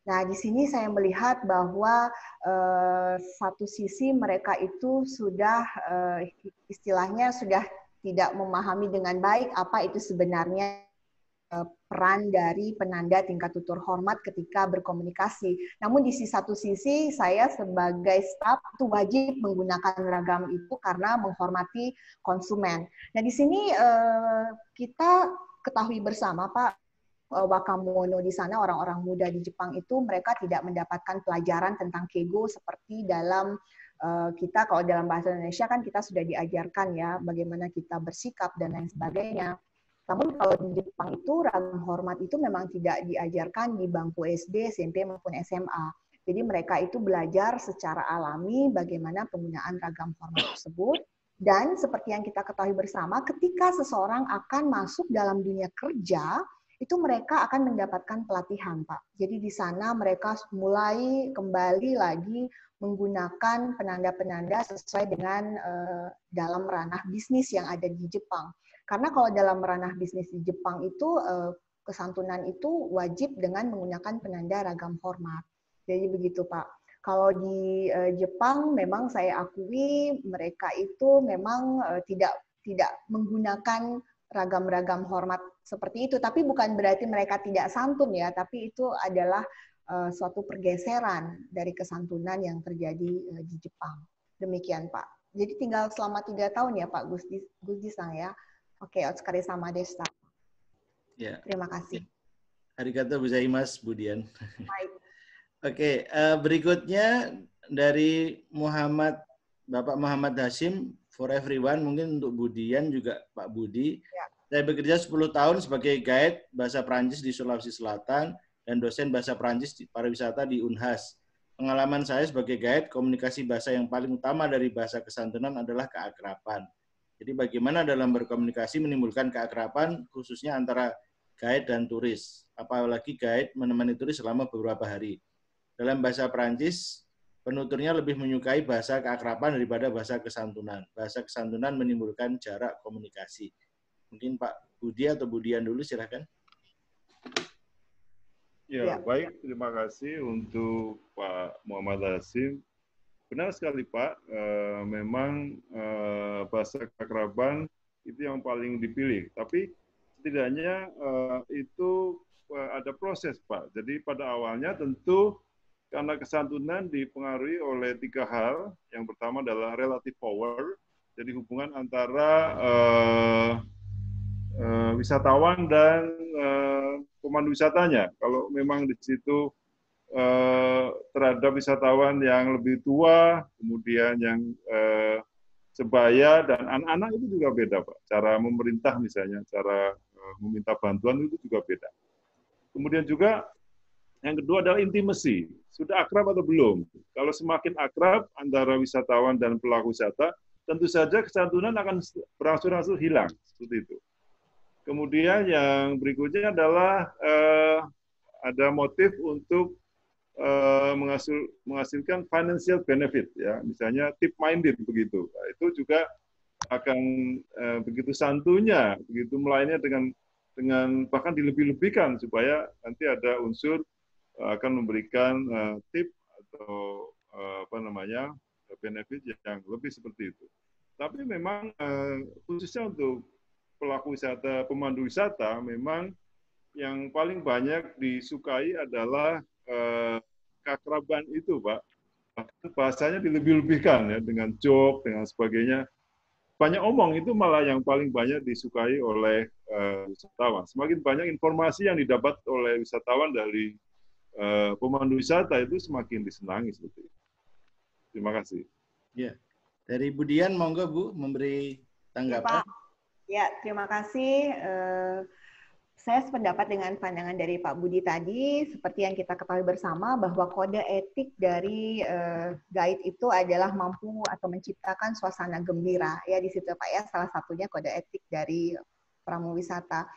Nah, di sini saya melihat bahwa eh, satu sisi mereka itu sudah eh, istilahnya sudah tidak memahami dengan baik apa itu sebenarnya peran dari penanda tingkat tutur hormat ketika berkomunikasi. Namun di satu sisi saya sebagai staff itu wajib menggunakan ragam itu karena menghormati konsumen. Nah di sini eh, kita ketahui bersama Pak eh, Wakamono di sana orang-orang muda di Jepang itu mereka tidak mendapatkan pelajaran tentang kego seperti dalam kita kalau dalam bahasa Indonesia kan kita sudah diajarkan ya bagaimana kita bersikap dan lain sebagainya. Namun kalau di Jepang itu ragam hormat itu memang tidak diajarkan di bangku SD, SMP maupun SMA. Jadi mereka itu belajar secara alami bagaimana penggunaan ragam hormat tersebut. Dan seperti yang kita ketahui bersama, ketika seseorang akan masuk dalam dunia kerja, itu mereka akan mendapatkan pelatihan, Pak. Jadi di sana mereka mulai kembali lagi menggunakan penanda-penanda sesuai dengan uh, dalam ranah bisnis yang ada di Jepang. Karena kalau dalam ranah bisnis di Jepang itu eh, kesantunan itu wajib dengan menggunakan penanda ragam hormat. Jadi begitu Pak. Kalau di eh, Jepang memang saya akui mereka itu memang eh, tidak tidak menggunakan ragam-ragam hormat seperti itu. Tapi bukan berarti mereka tidak santun ya, tapi itu adalah suatu pergeseran dari kesantunan yang terjadi di Jepang. Demikian Pak. Jadi tinggal selama tiga tahun ya Pak Gusti Sang ya Oke, Otskari sama Desta. Ya. Terima kasih. Arigato gozaimasu, Budian. Baik. Oke, uh, berikutnya dari Muhammad Bapak Muhammad Hashim for everyone mungkin untuk Budian juga Pak Budi. Ya. Saya bekerja 10 tahun sebagai guide bahasa Prancis di Sulawesi Selatan dan dosen bahasa Prancis di pariwisata di Unhas. Pengalaman saya sebagai guide, komunikasi bahasa yang paling utama dari bahasa kesantunan adalah keakraban. Jadi bagaimana dalam berkomunikasi menimbulkan keakraban khususnya antara guide dan turis. Apalagi guide menemani turis selama beberapa hari. Dalam bahasa Perancis, penuturnya lebih menyukai bahasa keakraban daripada bahasa kesantunan. Bahasa kesantunan menimbulkan jarak komunikasi. Mungkin Pak Budi atau Budian dulu silahkan. Ya, ya, baik. Terima kasih untuk Pak Muhammad Hasim Benar sekali Pak, uh, memang uh, bahasa keakraban itu yang paling dipilih. Tapi setidaknya uh, itu uh, ada proses Pak. Jadi pada awalnya tentu karena kesantunan dipengaruhi oleh tiga hal. Yang pertama adalah relative power, jadi hubungan antara uh, uh, wisatawan dan uh, pemandu wisatanya. Kalau memang di situ eh, terhadap wisatawan yang lebih tua, kemudian yang eh, sebaya dan anak-anak itu juga beda, Pak. Cara memerintah misalnya, cara eh, meminta bantuan itu juga beda. Kemudian juga yang kedua adalah intimasi. Sudah akrab atau belum? Kalau semakin akrab antara wisatawan dan pelaku wisata, tentu saja kesantunan akan berangsur-angsur hilang. Seperti itu. Kemudian yang berikutnya adalah eh, ada motif untuk uh, menghasil, menghasilkan financial benefit ya misalnya tip minded begitu nah, itu juga akan uh, begitu santunya begitu melayani dengan dengan bahkan dilebih-lebihkan supaya nanti ada unsur uh, akan memberikan uh, tip atau uh, apa namanya benefit yang lebih seperti itu. Tapi memang uh, khususnya untuk pelaku wisata, pemandu wisata, memang yang paling banyak disukai adalah uh, keakraban itu, Pak. Bahasanya dilebih-lebihkan ya dengan joke, dengan sebagainya. Banyak omong itu malah yang paling banyak disukai oleh uh, wisatawan. Semakin banyak informasi yang didapat oleh wisatawan dari uh, pemandu wisata itu semakin disenangi seperti itu. Terima kasih. Ya. Dari Budian, monggo Bu memberi tanggapan. Pak. Ya, terima kasih. Uh, saya sependapat dengan pandangan dari Pak Budi tadi, seperti yang kita ketahui bersama bahwa kode etik dari uh, guide itu adalah mampu atau menciptakan suasana gembira. Ya di situ Pak ya, salah satunya kode etik dari pramu wisata.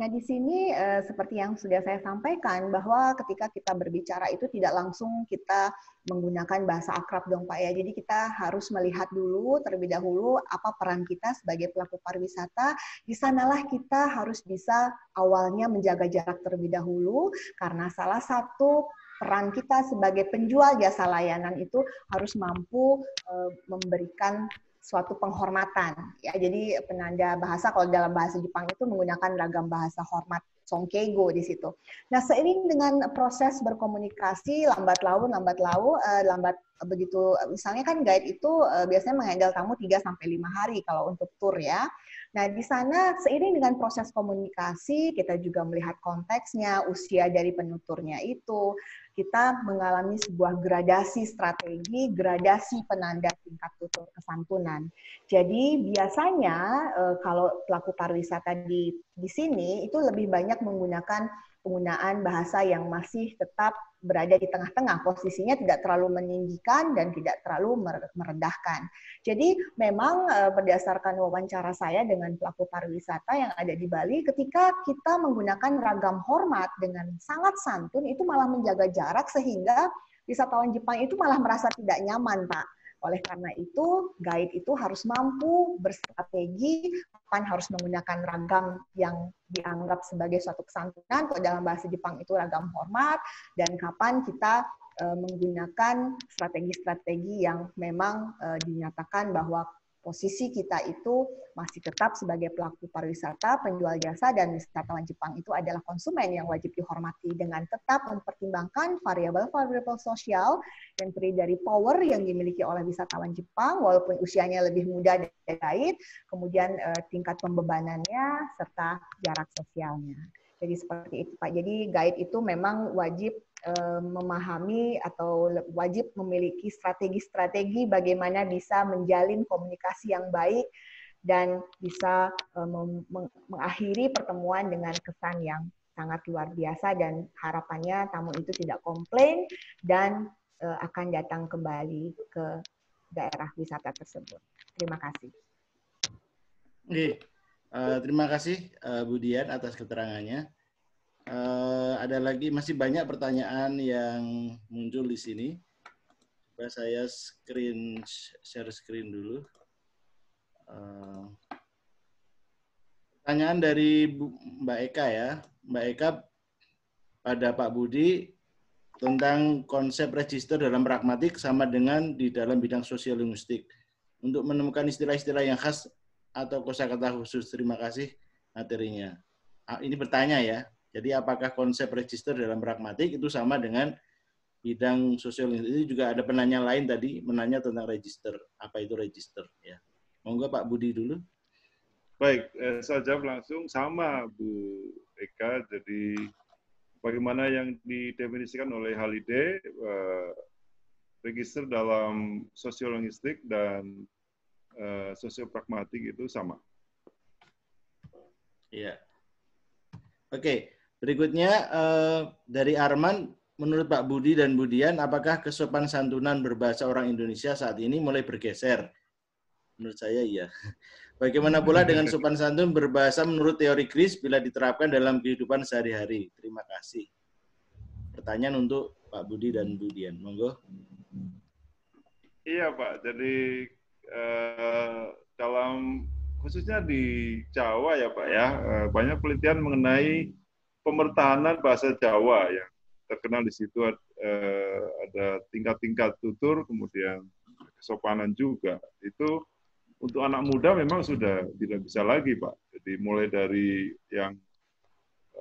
Nah, di sini eh, seperti yang sudah saya sampaikan bahwa ketika kita berbicara itu tidak langsung kita menggunakan bahasa akrab dong Pak ya. Jadi kita harus melihat dulu terlebih dahulu apa peran kita sebagai pelaku pariwisata. Di sanalah kita harus bisa awalnya menjaga jarak terlebih dahulu karena salah satu peran kita sebagai penjual jasa layanan itu harus mampu uh, memberikan suatu penghormatan ya jadi penanda bahasa kalau dalam bahasa Jepang itu menggunakan ragam bahasa hormat songkego di situ. Nah seiring dengan proses berkomunikasi lambat laun lambat laun uh, lambat begitu misalnya kan guide itu uh, biasanya menghandle tamu 3 sampai lima hari kalau untuk tour ya. Nah, di sana seiring dengan proses komunikasi, kita juga melihat konteksnya, usia dari penuturnya itu, kita mengalami sebuah gradasi strategi, gradasi penanda tingkat tutur kesantunan. Jadi biasanya eh, kalau pelaku pariwisata di di sini itu lebih banyak menggunakan penggunaan bahasa yang masih tetap berada di tengah-tengah, posisinya tidak terlalu meninggikan dan tidak terlalu merendahkan. Jadi memang eh, berdasarkan wawancara saya dengan pelaku pariwisata yang ada di Bali, ketika kita menggunakan ragam hormat dengan sangat santun, itu malah menjaga jarak sehingga wisatawan Jepang itu malah merasa tidak nyaman, Pak oleh karena itu, guide itu harus mampu berstrategi kapan harus menggunakan ragam yang dianggap sebagai suatu kesantunan. Kalau dalam bahasa Jepang itu ragam hormat dan kapan kita eh, menggunakan strategi-strategi yang memang eh, dinyatakan bahwa posisi kita itu masih tetap sebagai pelaku pariwisata, penjual jasa, dan wisatawan Jepang itu adalah konsumen yang wajib dihormati dengan tetap mempertimbangkan variabel-variabel sosial yang terdiri dari power yang dimiliki oleh wisatawan Jepang, walaupun usianya lebih muda dari guide, kemudian eh, tingkat pembebanannya, serta jarak sosialnya. Jadi seperti itu Pak. Jadi guide itu memang wajib memahami atau wajib memiliki strategi-strategi bagaimana bisa menjalin komunikasi yang baik dan bisa eh, mengakhiri pertemuan dengan kesan yang sangat luar biasa dan harapannya tamu itu tidak komplain dan eh, akan datang kembali ke daerah wisata tersebut. Terima kasih. Oke, terima kasih Bu Dian atas keterangannya uh, ada lagi masih banyak pertanyaan yang muncul di sini. Coba saya screen share screen dulu. Uh, pertanyaan dari Bu, Mbak Eka ya. Mbak Eka pada Pak Budi tentang konsep register dalam pragmatik sama dengan di dalam bidang sosial linguistik. Untuk menemukan istilah-istilah yang khas atau kosakata khusus. Terima kasih materinya. Ah, ini bertanya ya, jadi apakah konsep register dalam pragmatik itu sama dengan bidang sosial itu juga ada penanya lain tadi menanya tentang register. Apa itu register ya. Monggo Pak Budi dulu. Baik, eh, saya jawab langsung sama Bu Eka. Jadi bagaimana yang didefinisikan oleh Halide eh, register dalam sosiolinguistik dan eh, sosiopragmatik itu sama. Iya. Oke, Berikutnya uh, dari Arman, menurut Pak Budi dan Budian, apakah kesopan santunan berbahasa orang Indonesia saat ini mulai bergeser? Menurut saya iya. Bagaimana pula dengan sopan santun berbahasa menurut teori Chris bila diterapkan dalam kehidupan sehari-hari? Terima kasih. Pertanyaan untuk Pak Budi dan Budian. Monggo. Iya Pak, jadi uh, dalam khususnya di Jawa ya Pak ya, uh, banyak penelitian mengenai pemertahanan bahasa Jawa yang terkenal di situ uh, ada tingkat-tingkat tutur, kemudian kesopanan juga. Itu untuk anak muda memang sudah tidak bisa lagi, Pak. Jadi mulai dari yang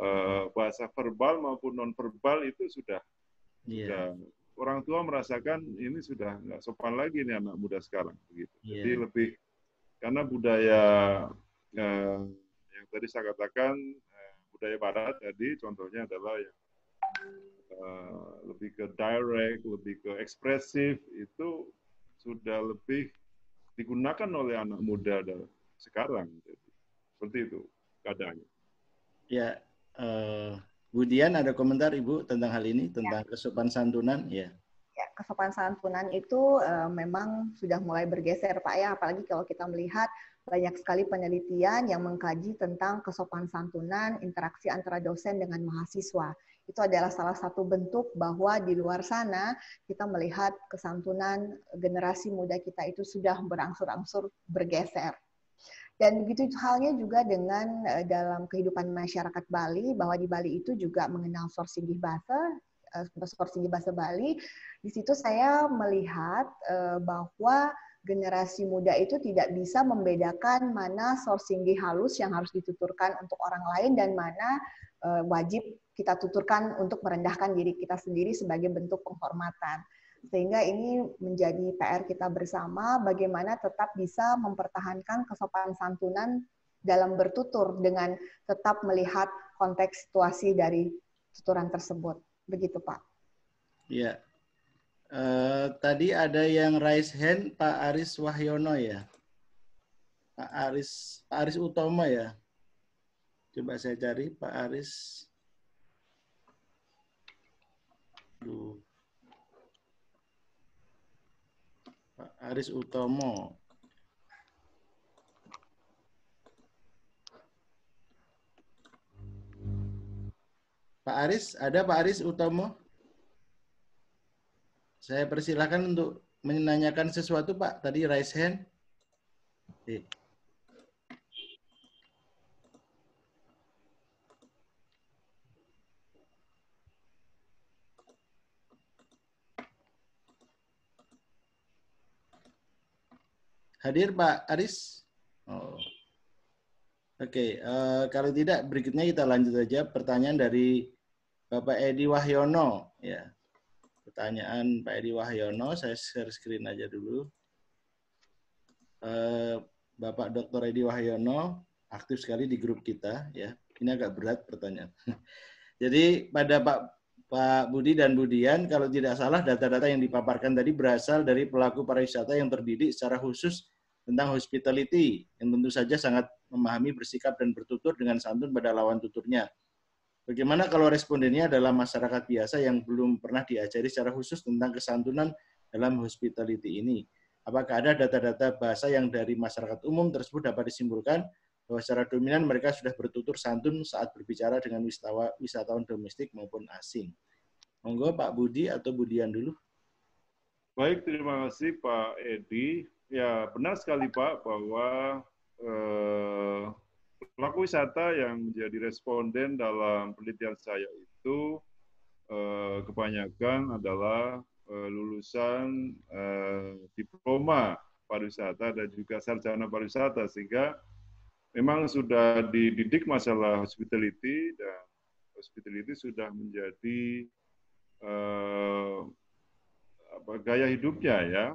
uh, bahasa verbal maupun non verbal itu sudah, yeah. sudah orang tua merasakan ini sudah nggak sopan lagi nih anak muda sekarang begitu. Yeah. Jadi lebih karena budaya uh, yang tadi saya katakan budaya barat tadi contohnya adalah yang uh, lebih ke direct, lebih ke ekspresif itu sudah lebih digunakan oleh anak muda sekarang. Jadi, seperti itu keadaannya. Ya, uh, Budian ada komentar Ibu tentang hal ini, tentang ya. kesopan santunan? Ya. Ya, kesopan santunan itu uh, memang sudah mulai bergeser Pak ya, apalagi kalau kita melihat banyak sekali penelitian yang mengkaji tentang kesopan santunan, interaksi antara dosen dengan mahasiswa itu adalah salah satu bentuk bahwa di luar sana kita melihat kesantunan generasi muda kita itu sudah berangsur-angsur bergeser. Dan begitu halnya juga dengan eh, dalam kehidupan masyarakat Bali, bahwa di Bali itu juga mengenal Sorsinggih Bahasa, eh, Sorsinggih Bahasa Bali. Di situ saya melihat eh, bahwa generasi muda itu tidak bisa membedakan mana sourcing halus yang harus dituturkan untuk orang lain dan mana uh, wajib kita tuturkan untuk merendahkan diri kita sendiri sebagai bentuk penghormatan. Sehingga ini menjadi PR kita bersama bagaimana tetap bisa mempertahankan kesopanan santunan dalam bertutur dengan tetap melihat konteks situasi dari tuturan tersebut. Begitu, Pak. Iya, Uh, tadi ada yang raise hand Pak Aris Wahyono ya. Pak Aris Pak Aris Utomo ya. Coba saya cari Pak Aris. Aduh. Pak Aris Utomo. Pak Aris, ada Pak Aris Utomo? Saya persilahkan untuk menanyakan sesuatu, Pak. Tadi raise hand. Oke. Hadir Pak Aris? Oh. Oke, okay. eh, kalau tidak berikutnya kita lanjut saja pertanyaan dari Bapak Edi Wahyono. Ya, pertanyaan Pak Edi Wahyono. Saya share screen aja dulu. Uh, Bapak Dr. Edi Wahyono aktif sekali di grup kita ya. Ini agak berat pertanyaan. Jadi pada Pak Pak Budi dan Budian, kalau tidak salah data-data yang dipaparkan tadi berasal dari pelaku pariwisata yang terdidik secara khusus tentang hospitality, yang tentu saja sangat memahami bersikap dan bertutur dengan santun pada lawan tuturnya. Bagaimana kalau respondennya adalah masyarakat biasa yang belum pernah diajari secara khusus tentang kesantunan dalam hospitality ini? Apakah ada data-data bahasa yang dari masyarakat umum tersebut dapat disimpulkan bahwa secara dominan mereka sudah bertutur santun saat berbicara dengan wisatawan, wisatawan domestik maupun asing? Monggo Pak Budi atau Budian dulu. Baik, terima kasih Pak Edi. Ya, benar sekali Pak bahwa eh, pelaku wisata yang menjadi responden dalam penelitian saya itu eh, kebanyakan adalah eh, lulusan eh, diploma pariwisata dan juga sarjana pariwisata sehingga memang sudah dididik masalah hospitality dan hospitality sudah menjadi apa, gaya hidupnya ya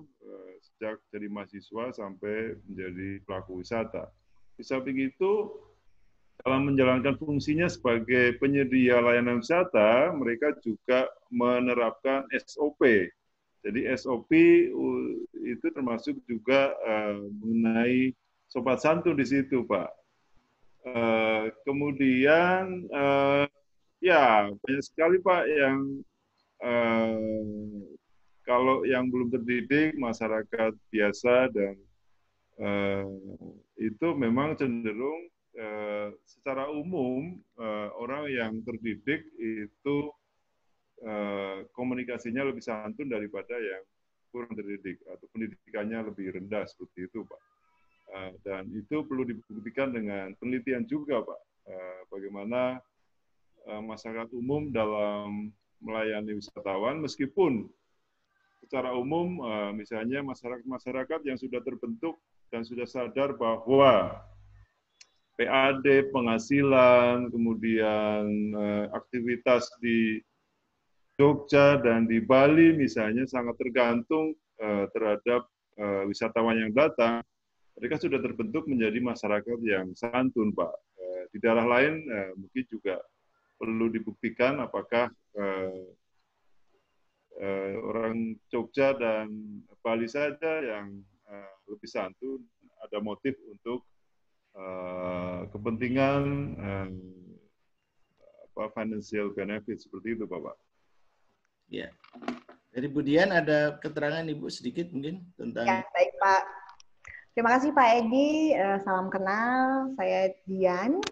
sejak dari mahasiswa sampai menjadi pelaku wisata. Di samping itu, dalam menjalankan fungsinya sebagai penyedia layanan wisata, mereka juga menerapkan SOP. Jadi SOP itu termasuk juga uh, mengenai sobat santun di situ, Pak. Uh, kemudian, uh, ya banyak sekali Pak yang kalau yang belum terdidik masyarakat biasa dan uh, itu memang cenderung uh, secara umum uh, orang yang terdidik itu komunikasinya lebih santun daripada yang kurang terdidik atau pendidikannya lebih rendah seperti itu, Pak. Dan itu perlu dibuktikan dengan penelitian juga, Pak. Bagaimana masyarakat umum dalam melayani wisatawan, meskipun secara umum eh, misalnya masyarakat-masyarakat yang sudah terbentuk dan sudah sadar bahwa PAD, penghasilan, kemudian eh, aktivitas di Jogja dan di Bali misalnya sangat tergantung eh, terhadap wisatawan yang datang. Mereka sudah terbentuk menjadi masyarakat yang santun, Pak. Di daerah lain mungkin juga perlu dibuktikan apakah orang Jogja dan Bali saja yang uh, lebih santun ada motif untuk uh, kepentingan uh, apa financial benefit seperti itu Bapak. Ya. Dari Budian ada keterangan Ibu sedikit mungkin tentang Ya, baik Pak. Terima kasih Pak Edi, salam kenal. Saya Dian.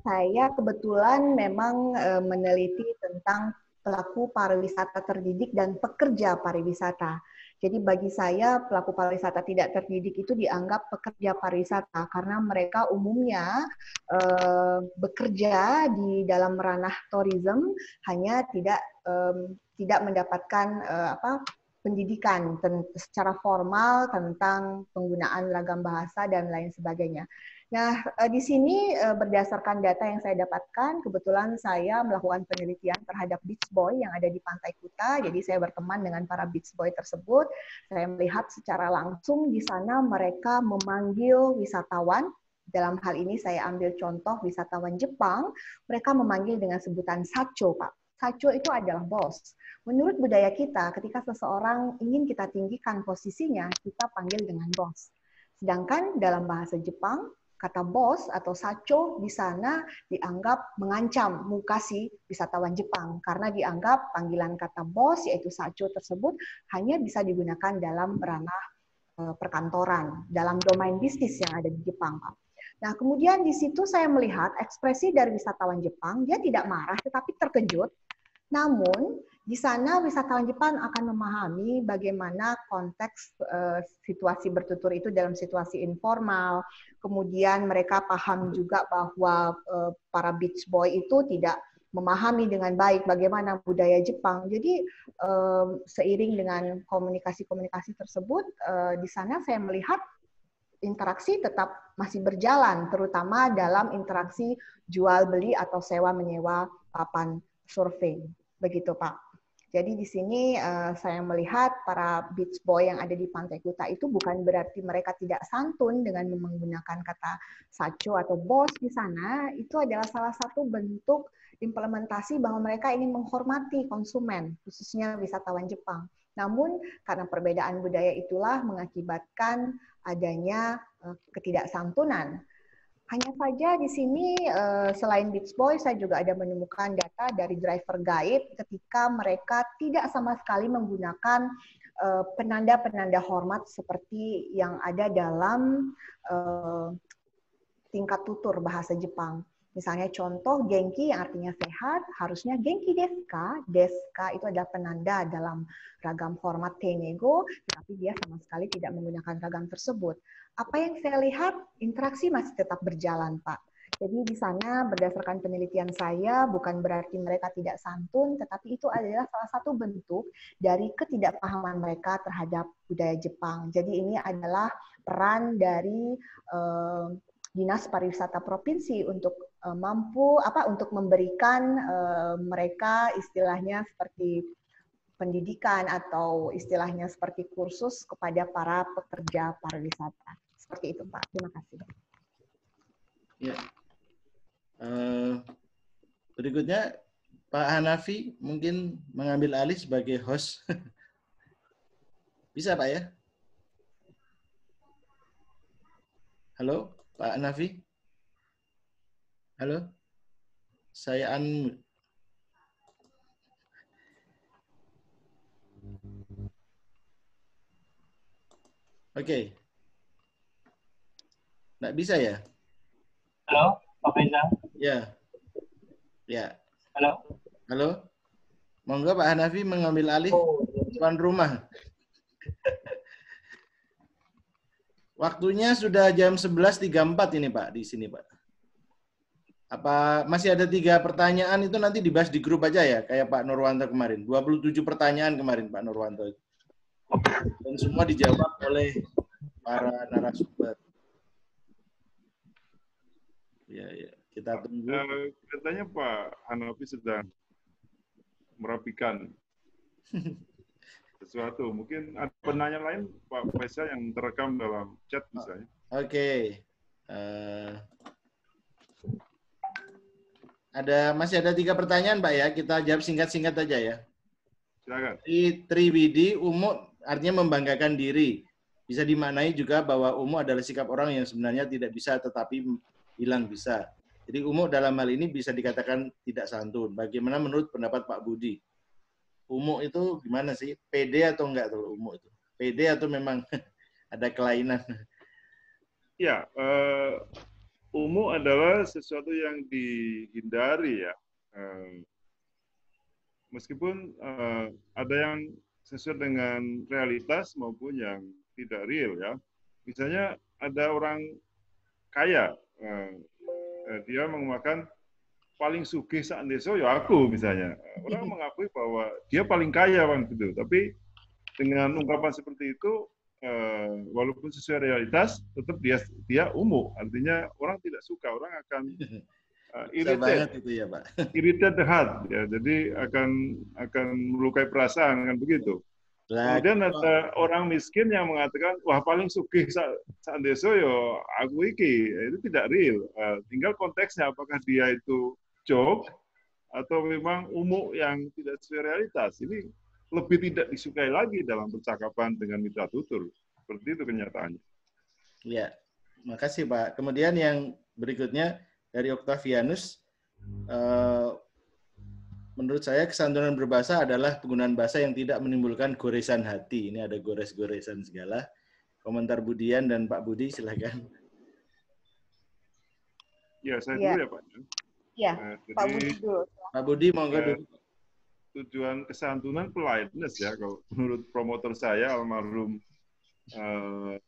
Saya kebetulan memang meneliti tentang pelaku pariwisata terdidik dan pekerja pariwisata. Jadi bagi saya pelaku pariwisata tidak terdidik itu dianggap pekerja pariwisata karena mereka umumnya eh, bekerja di dalam ranah tourism hanya tidak eh, tidak mendapatkan eh, apa pendidikan secara formal tentang penggunaan ragam bahasa dan lain sebagainya. Nah, eh, di sini eh, berdasarkan data yang saya dapatkan, kebetulan saya melakukan penelitian terhadap Beach Boy yang ada di Pantai Kuta. Jadi saya berteman dengan para Beach Boy tersebut. Saya melihat secara langsung di sana mereka memanggil wisatawan. Dalam hal ini saya ambil contoh wisatawan Jepang. Mereka memanggil dengan sebutan sacho, Pak. Sacho itu adalah bos. Menurut budaya kita, ketika seseorang ingin kita tinggikan posisinya, kita panggil dengan bos. Sedangkan dalam bahasa Jepang, kata bos atau sacho di sana dianggap mengancam mukasi wisatawan Jepang karena dianggap panggilan kata bos yaitu sacho tersebut hanya bisa digunakan dalam ranah eh, perkantoran, dalam domain bisnis yang ada di Jepang. Nah, kemudian di situ saya melihat ekspresi dari wisatawan Jepang, dia tidak marah tetapi terkejut. Namun, di sana wisatawan Jepang akan memahami bagaimana konteks uh, situasi bertutur itu dalam situasi informal. Kemudian mereka paham juga bahwa uh, para beach boy itu tidak memahami dengan baik bagaimana budaya Jepang. Jadi um, seiring dengan komunikasi-komunikasi tersebut, uh, di sana saya melihat interaksi tetap masih berjalan, terutama dalam interaksi jual beli atau sewa menyewa papan survei. Begitu Pak. Jadi di sini uh, saya melihat para beach boy yang ada di Pantai Kuta itu bukan berarti mereka tidak santun dengan menggunakan kata sacho atau bos di sana. Itu adalah salah satu bentuk implementasi bahwa mereka ingin menghormati konsumen, khususnya wisatawan Jepang. Namun karena perbedaan budaya itulah mengakibatkan adanya uh, ketidaksantunan hanya saja di sini eh, selain Beach Boy, saya juga ada menemukan data dari driver guide ketika mereka tidak sama sekali menggunakan eh, penanda-penanda hormat seperti yang ada dalam eh, tingkat tutur bahasa Jepang. Misalnya contoh genki yang artinya sehat, harusnya genki deska. Deska itu adalah penanda dalam ragam hormat tenego, tapi dia sama sekali tidak menggunakan ragam tersebut apa yang saya lihat interaksi masih tetap berjalan, Pak. Jadi di sana berdasarkan penelitian saya bukan berarti mereka tidak santun, tetapi itu adalah salah satu bentuk dari ketidakpahaman mereka terhadap budaya Jepang. Jadi ini adalah peran dari eh, dinas pariwisata provinsi untuk eh, mampu apa untuk memberikan eh, mereka istilahnya seperti pendidikan atau istilahnya seperti kursus kepada para pekerja pariwisata. Seperti itu, Pak. Terima kasih. Ya. Uh, berikutnya Pak Hanafi mungkin mengambil alih sebagai host. Bisa Pak ya? Halo Pak Hanafi? Halo? Saya an Oke, okay. Nggak bisa ya? Halo, Pak Faisal. Ya. Ya. Halo. Halo. Monggo Pak Hanafi mengambil alih oh. tuan rumah. Waktunya sudah jam 11.34 ini Pak, di sini Pak. Apa masih ada tiga pertanyaan itu nanti dibahas di grup aja ya, kayak Pak Nurwanto kemarin. 27 pertanyaan kemarin Pak Nurwanto. dan semua dijawab oleh para narasumber. Ya, ya. Kita tunggu. Uh, katanya Pak Hanafi sedang merapikan sesuatu. Mungkin ada penanya lain Pak Faisal yang terekam dalam chat misalnya. Oke. Okay. Uh, eh, ada masih ada tiga pertanyaan, Pak ya. Kita jawab singkat-singkat aja ya. Silakan. Di Triwidi, umum artinya membanggakan diri. Bisa dimaknai juga bahwa umum adalah sikap orang yang sebenarnya tidak bisa tetapi hilang bisa. Jadi umum dalam hal ini bisa dikatakan tidak santun. Bagaimana menurut pendapat Pak Budi? Umum itu gimana sih? PD atau enggak tuh umum itu? PD atau memang ada kelainan? Ya, uh, umum adalah sesuatu yang dihindari ya. Uh, meskipun uh, ada yang sesuai dengan realitas maupun yang tidak real ya. Misalnya ada orang kaya, Eh, dia mengumumkan paling sugih saat desa ya aku misalnya. Orang hmm. mengakui bahwa dia paling kaya bang gitu. Tapi dengan ungkapan seperti itu, eh, walaupun sesuai realitas, tetap dia dia umum. Artinya orang tidak suka, orang akan uh, irritate, itu ya pak. irritate the heart. Ya, jadi akan akan melukai perasaan kan begitu. Kemudian ada orang miskin yang mengatakan, wah paling sugih saat desa yo aku iki. Itu tidak real. Uh, tinggal konteksnya apakah dia itu joke atau memang umum yang tidak sesuai realitas. Ini lebih tidak disukai lagi dalam percakapan dengan mitra tutur. Seperti itu kenyataannya. Ya, makasih Pak. Kemudian yang berikutnya dari Octavianus, uh, menurut saya kesantunan berbahasa adalah penggunaan bahasa yang tidak menimbulkan goresan hati. Ini ada gores-goresan segala. Komentar Budian dan Pak Budi silakan. Ya, saya ya. dulu ya Pak. Ya, nah, Pak Budi dulu. Pak Budi monggo ya, dulu. Tujuan kesantunan politeness ya kalau menurut promotor saya almarhum eh,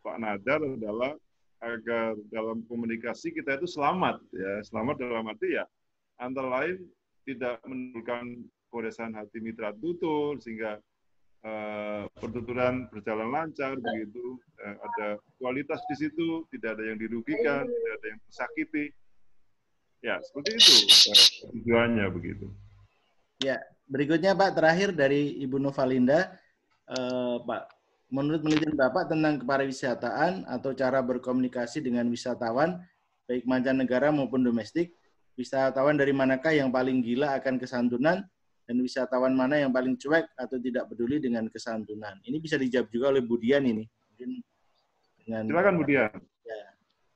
Pak Nadar adalah agar dalam komunikasi kita itu selamat ya selamat dalam arti ya antara lain tidak menimbulkan goresan hati mitra tutur sehingga uh, pertuturan berjalan lancar begitu. Uh, ada kualitas di situ tidak ada yang dirugikan tidak ada yang tersakiti. Ya seperti itu uh, tujuannya begitu. Ya berikutnya Pak terakhir dari Ibu Novalinda. Uh, Pak menurut penelitian Bapak tentang kepariwisataan atau cara berkomunikasi dengan wisatawan baik mancanegara maupun domestik wisatawan dari manakah yang paling gila akan kesantunan dan wisatawan mana yang paling cuek atau tidak peduli dengan kesantunan. Ini bisa dijawab juga oleh Budian ini. Mungkin dengan Silakan Budian. Ya.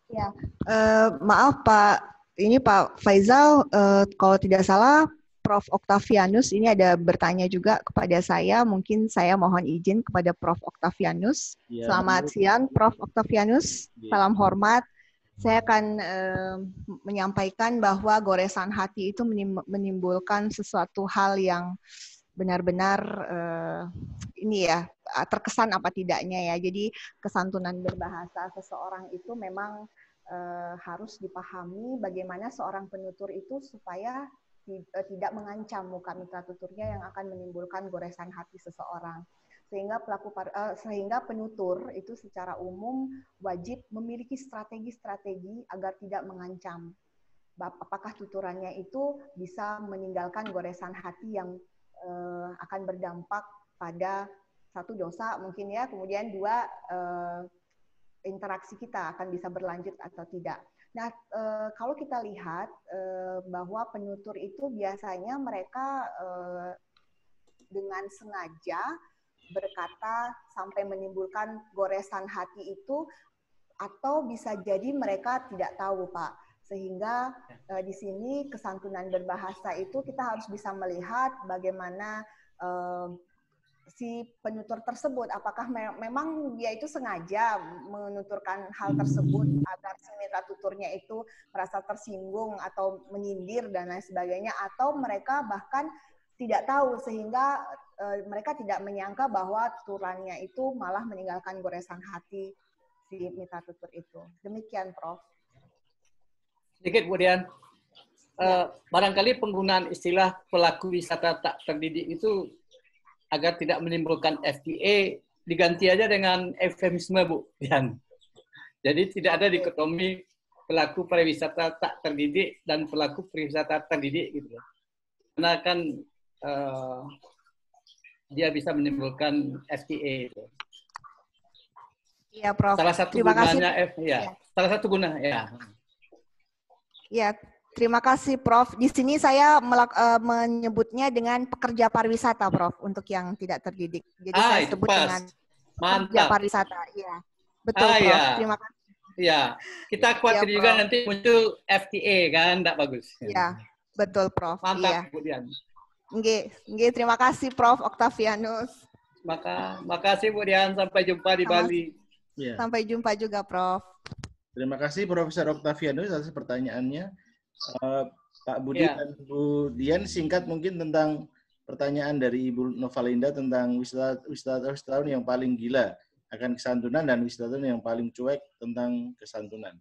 Ya, uh, maaf Pak, ini Pak Faizal, uh, kalau tidak salah Prof. Octavianus ini ada bertanya juga kepada saya. Mungkin saya mohon izin kepada Prof. Octavianus. Ya, Selamat siang, Prof. Octavianus. Ya. Salam hormat saya akan uh, menyampaikan bahwa goresan hati itu menimbulkan sesuatu hal yang benar-benar uh, ini ya terkesan apa tidaknya ya. Jadi kesantunan berbahasa seseorang itu memang uh, harus dipahami bagaimana seorang penutur itu supaya tidak mengancam muka mitra tuturnya yang akan menimbulkan goresan hati seseorang sehingga pelaku uh, sehingga penutur itu secara umum wajib memiliki strategi-strategi agar tidak mengancam apakah tuturannya itu bisa meninggalkan goresan hati yang uh, akan berdampak pada satu dosa mungkin ya kemudian dua uh, interaksi kita akan bisa berlanjut atau tidak. Nah, kalau kita lihat bahwa penutur itu biasanya mereka dengan sengaja berkata sampai menimbulkan goresan hati itu atau bisa jadi mereka tidak tahu Pak. Sehingga uh, di sini kesantunan berbahasa itu kita harus bisa melihat bagaimana uh, si penutur tersebut. Apakah me memang dia itu sengaja menuturkan hal tersebut agar si mitra tuturnya itu merasa tersinggung atau menyindir dan lain sebagainya atau mereka bahkan tidak tahu sehingga uh, mereka tidak menyangka bahwa turannya itu malah meninggalkan goresan hati si mitra tutur itu. Demikian, Prof. Sedikit kemudian, uh, barangkali penggunaan istilah pelaku wisata tak terdidik itu agar tidak menimbulkan FTA diganti aja dengan eufemisme Bu Dian. Jadi tidak ada dikotomi pelaku pariwisata tak terdidik dan pelaku pariwisata terdidik gitu. Karena kan uh, dia bisa menimbulkan FTA. Gitu. Iya, Prof. Salah satu Terima gunanya kasih. F, ya. ya. Salah satu guna ya. Ya, terima kasih Prof. Di sini saya melak, uh, menyebutnya dengan pekerja pariwisata, Prof, untuk yang tidak terdidik. Jadi ah, saya itu sebut pas. dengan Mantap. pekerja pariwisata. Iya. Betul, ah, Prof. Ya. Terima kasih. Iya, kita khawatir ya, juga nanti muncul FTA kan, enggak bagus. Iya, betul Prof. Mantap, iya. kemudian. Nggih, nggih, terima kasih Prof. Octavianus. Maka, makasih Bu Dian, sampai jumpa di Sama- Bali. Ya. Sampai jumpa juga, Prof. Terima kasih Profesor Octavianus atas pertanyaannya. Eh, Pak Budi Ya. dan Bu Dian singkat mungkin tentang pertanyaan dari Ibu Novalinda tentang wisata- wisatawan yang paling gila akan kesantunan dan wisatawan yang paling cuek tentang kesantunan.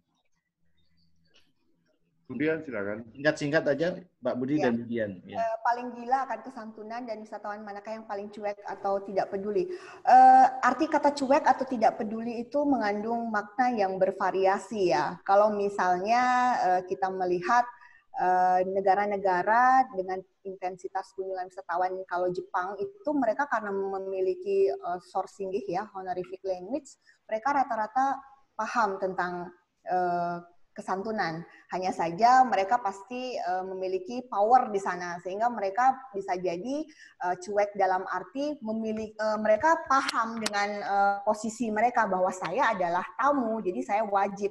Kemudian silakan. Singkat-singkat aja Pak Budi Ya. dan Bu Dian. Ya. Eh, paling gila akan kesantunan dan wisatawan manakah yang paling cuek atau tidak peduli. Eh, arti kata cuek atau tidak peduli itu mengandung makna yang bervariasi ya. Kalau misalnya eh, kita melihat eh, negara-negara dengan intensitas kunjungan wisatawan kalau Jepang itu mereka karena memiliki eh, sourcing ya honorific language mereka rata-rata paham tentang eh, kesantunan. Hanya saja mereka pasti uh, memiliki power di sana sehingga mereka bisa jadi uh, cuek dalam arti memiliki uh, mereka paham dengan uh, posisi mereka bahwa saya adalah tamu jadi saya wajib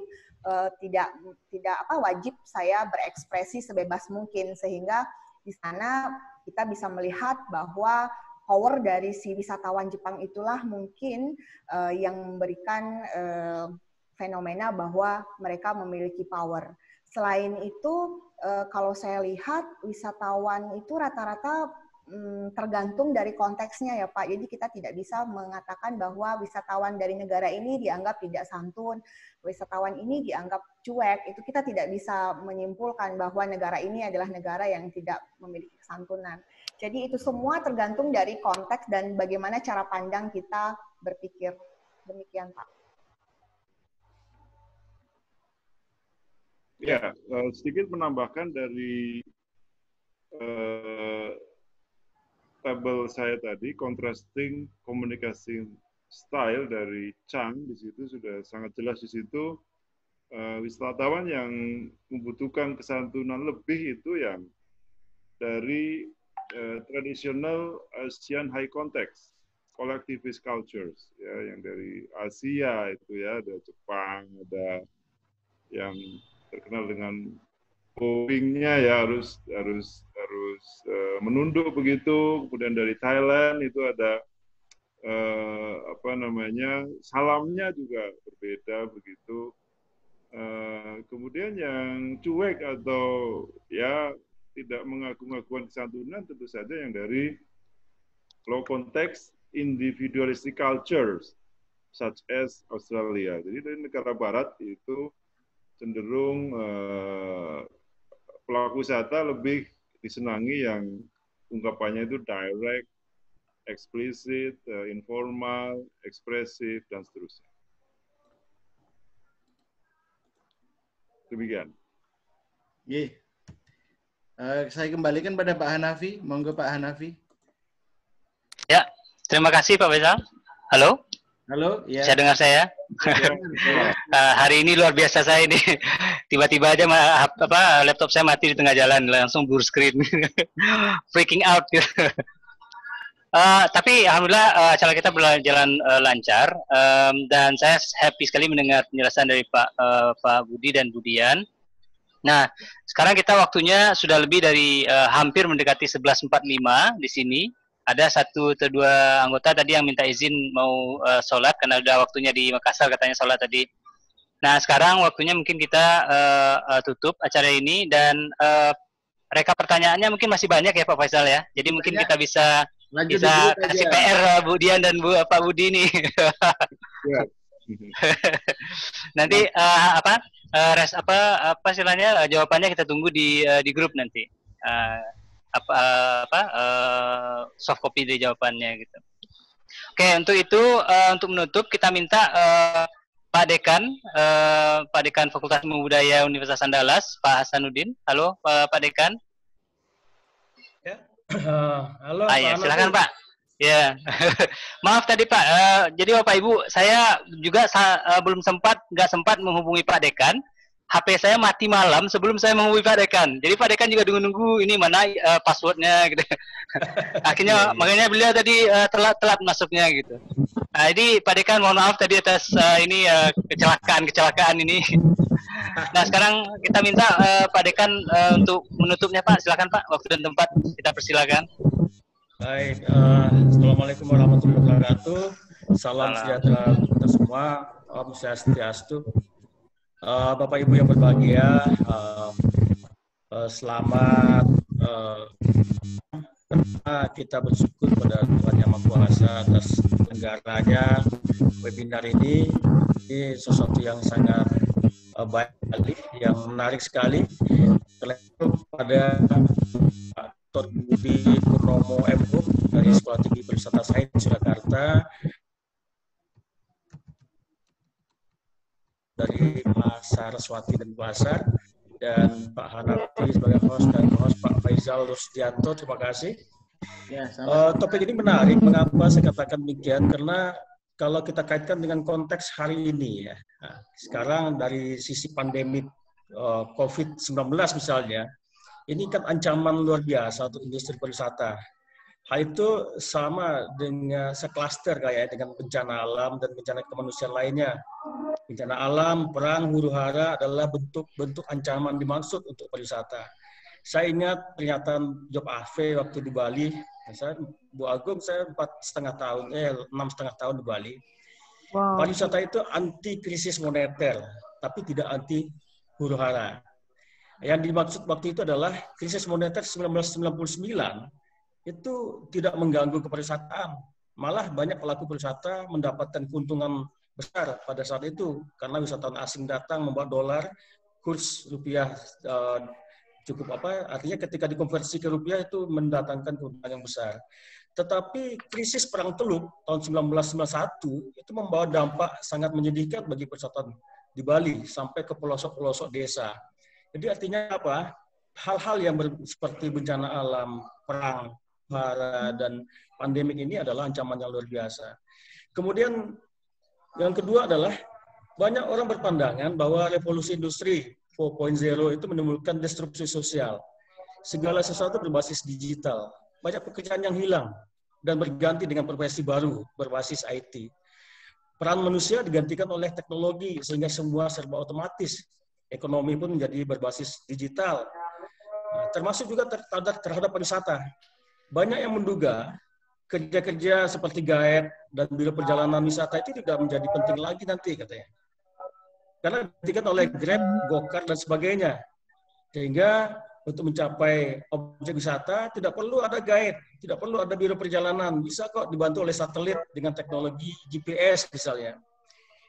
tidak tidak apa wajib saya berekspresi sebebas mungkin. Sehingga di sana kita bisa melihat bahwa power dari si wisatawan Jepang itulah mungkin uh, yang memberikan uh, fenomena bahwa mereka memiliki power. Selain itu, eh, kalau saya lihat wisatawan itu rata-rata mm, tergantung dari konteksnya ya Pak. Jadi kita tidak bisa mengatakan bahwa wisatawan dari negara ini dianggap tidak santun, wisatawan ini dianggap cuek. Itu kita tidak bisa menyimpulkan bahwa negara ini adalah negara yang tidak memiliki kesantunan. Jadi itu semua tergantung dari konteks dan bagaimana cara pandang kita berpikir. Demikian Pak. Ya, eh, sedikit menambahkan dari eh, tabel saya tadi, contrasting communication style dari Chang di situ sudah sangat jelas di situ. Eh, wisatawan yang membutuhkan kesantunan lebih itu yang dari eh, traditional Asian high context collectivist cultures ya yang dari Asia itu ya ada Jepang ada yang terkenal dengan bowingnya ya harus harus harus uh, menunduk begitu. Kemudian dari Thailand itu ada uh, apa namanya salamnya juga berbeda begitu. Uh, kemudian yang cuek atau ya tidak mengaku-ngakukan kesantunan tentu saja yang dari low context individualistic cultures such as Australia. Jadi dari negara barat itu cenderung uh, pelaku wisata lebih disenangi yang ungkapannya itu direct, eksplisit, uh, informal, ekspresif, dan seterusnya. Demikian. Ye. Uh, saya kembalikan pada Pak Hanafi. Monggo Pak Hanafi. Ya, terima kasih Pak Faisal. Halo? Halo, ya. Saya dengar saya. uh, hari ini luar biasa saya ini. Tiba-tiba aja apa laptop saya mati di tengah jalan, langsung blur screen. Freaking out. Uh, tapi alhamdulillah uh, acara kita berjalan uh, lancar um, dan saya happy sekali mendengar penjelasan dari Pak uh, Pak Budi dan Budian. Nah, sekarang kita waktunya sudah lebih dari uh, hampir mendekati 11.45 di sini ada satu atau dua anggota tadi yang minta izin mau uh, sholat karena udah waktunya di Makassar katanya sholat tadi. Nah sekarang waktunya mungkin kita uh, uh, tutup acara ini dan uh, reka pertanyaannya mungkin masih banyak ya Pak Faisal ya. Jadi mungkin kita bisa Lanjut bisa kasih aja. PR Bu Dian dan Bu Pak Budi nih. Ya. nanti uh, apa uh, res apa apa istilahnya uh, jawabannya kita tunggu di uh, di grup nanti. Uh, apa apa uh, soft copy dari jawabannya gitu. Oke, untuk itu uh, untuk menutup kita minta uh, Pak Dekan, uh, Pak Dekan Fakultas Ilmu Budaya Universitas Andalas, Pak Hasanuddin. Halo, Pak, Pak Dekan. Ya. Uh, halo. Ah, ya, silakan Pak. Ya, maaf tadi Pak. Uh, jadi Bapak Ibu, saya juga sa uh, belum sempat, nggak sempat menghubungi Pak Dekan. HP saya mati malam sebelum saya menghubungi Pak Dekan. Jadi Pak Dekan juga nunggu-nunggu ini mana uh, passwordnya gitu. Akhirnya iya, iya. makanya beliau tadi uh, telat telat masuknya gitu. Nah, jadi Pak Dekan mohon maaf tadi atas uh, ini uh, kecelakaan kecelakaan ini. nah sekarang kita minta uh, Pak Dekan uh, untuk menutupnya Pak. Silakan Pak waktu dan tempat kita persilakan. Baik, uh, Assalamualaikum warahmatullahi wabarakatuh. Salam sejahtera kita semua. Om Swastiastu. Uh, Bapak Ibu yang berbahagia, uh, uh, selamat uh, kita bersyukur pada Tuhan Yang Maha Kuasa atas negaranya webinar ini. Ini sesuatu yang sangat uh, baik, yang menarik sekali. Terlepas pada Dr. Budi Purnomo MU dari Sekolah Tinggi Perwisata Sains Surakarta dari Mas Saraswati dan Bahasa dan Pak Hanafi sebagai host dan host Pak Faizal Rusdianto terima kasih. Ya, uh, topik ini menarik. Mengapa saya katakan demikian? Karena kalau kita kaitkan dengan konteks hari ini ya, nah, sekarang dari sisi pandemi uh, eh, COVID-19 misalnya, ini kan ancaman luar biasa untuk industri pariwisata. Hal itu sama dengan sekluster kayak dengan bencana alam dan bencana kemanusiaan lainnya. Bencana alam, perang, huru hara adalah bentuk-bentuk ancaman dimaksud untuk pariwisata. Saya ingat pernyataan Job Ave waktu di Bali. Saya Bu Agung, saya empat setengah tahun, eh enam setengah tahun di Bali. Wow. Pariwisata itu anti krisis moneter, tapi tidak anti huru hara. Yang dimaksud waktu itu adalah krisis moneter 1999 itu tidak mengganggu kepariwisataan. Malah banyak pelaku pariwisata mendapatkan keuntungan besar pada saat itu karena wisatawan asing datang membawa dolar, kurs rupiah uh, cukup apa? Artinya ketika dikonversi ke rupiah itu mendatangkan keuntungan yang besar. Tetapi krisis perang Teluk tahun 1991 itu membawa dampak sangat menyedihkan bagi persatuan di Bali sampai ke pelosok-pelosok desa jadi artinya apa? Hal-hal yang ber, seperti bencana alam, perang, para dan pandemik ini adalah ancaman yang luar biasa. Kemudian yang kedua adalah banyak orang berpandangan bahwa revolusi industri 4.0 itu menimbulkan destruksi sosial. Segala sesuatu berbasis digital. Banyak pekerjaan yang hilang dan berganti dengan profesi baru berbasis IT. Peran manusia digantikan oleh teknologi sehingga semua serba otomatis ekonomi pun menjadi berbasis digital, nah, termasuk juga terhadap, terhadap pariwisata. Banyak yang menduga kerja-kerja seperti guide dan biro perjalanan wisata itu tidak menjadi penting lagi nanti katanya. Karena digantikan oleh Grab, GoCar, dan sebagainya. Sehingga untuk mencapai objek wisata tidak perlu ada guide, tidak perlu ada biro perjalanan, bisa kok dibantu oleh satelit dengan teknologi GPS misalnya.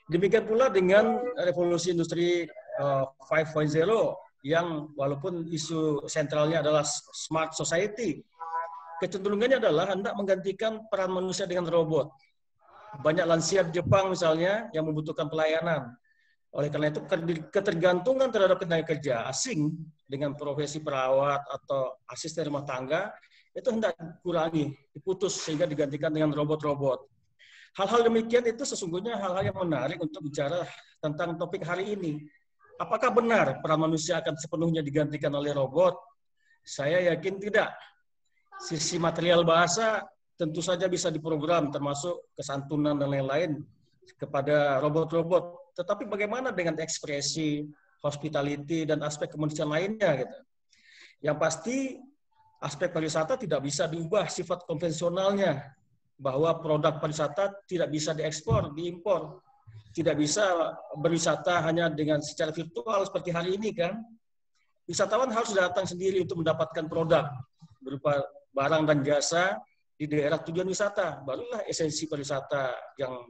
Demikian pula dengan revolusi industri 5.0 uh, yang walaupun isu sentralnya adalah smart society, kecenderungannya adalah hendak menggantikan peran manusia dengan robot. Banyak lansia di Jepang misalnya yang membutuhkan pelayanan. Oleh karena itu ketergantungan terhadap tenaga kerja asing dengan profesi perawat atau asisten rumah tangga itu hendak kurangi, diputus sehingga digantikan dengan robot-robot. Hal-hal demikian itu sesungguhnya hal-hal yang menarik untuk bicara tentang topik hari ini. Apakah benar peran manusia akan sepenuhnya digantikan oleh robot? Saya yakin tidak. Sisi material bahasa tentu saja bisa diprogram termasuk kesantunan dan lain-lain kepada robot-robot. Tetapi bagaimana dengan ekspresi, hospitality, dan aspek kemanusiaan lainnya? Gitu. Yang pasti aspek pariwisata tidak bisa diubah sifat konvensionalnya bahwa produk pariwisata tidak bisa diekspor, diimpor. Tidak bisa berwisata hanya dengan secara virtual seperti hari ini kan. Wisatawan harus datang sendiri untuk mendapatkan produk berupa barang dan jasa di daerah tujuan wisata. Barulah esensi pariwisata yang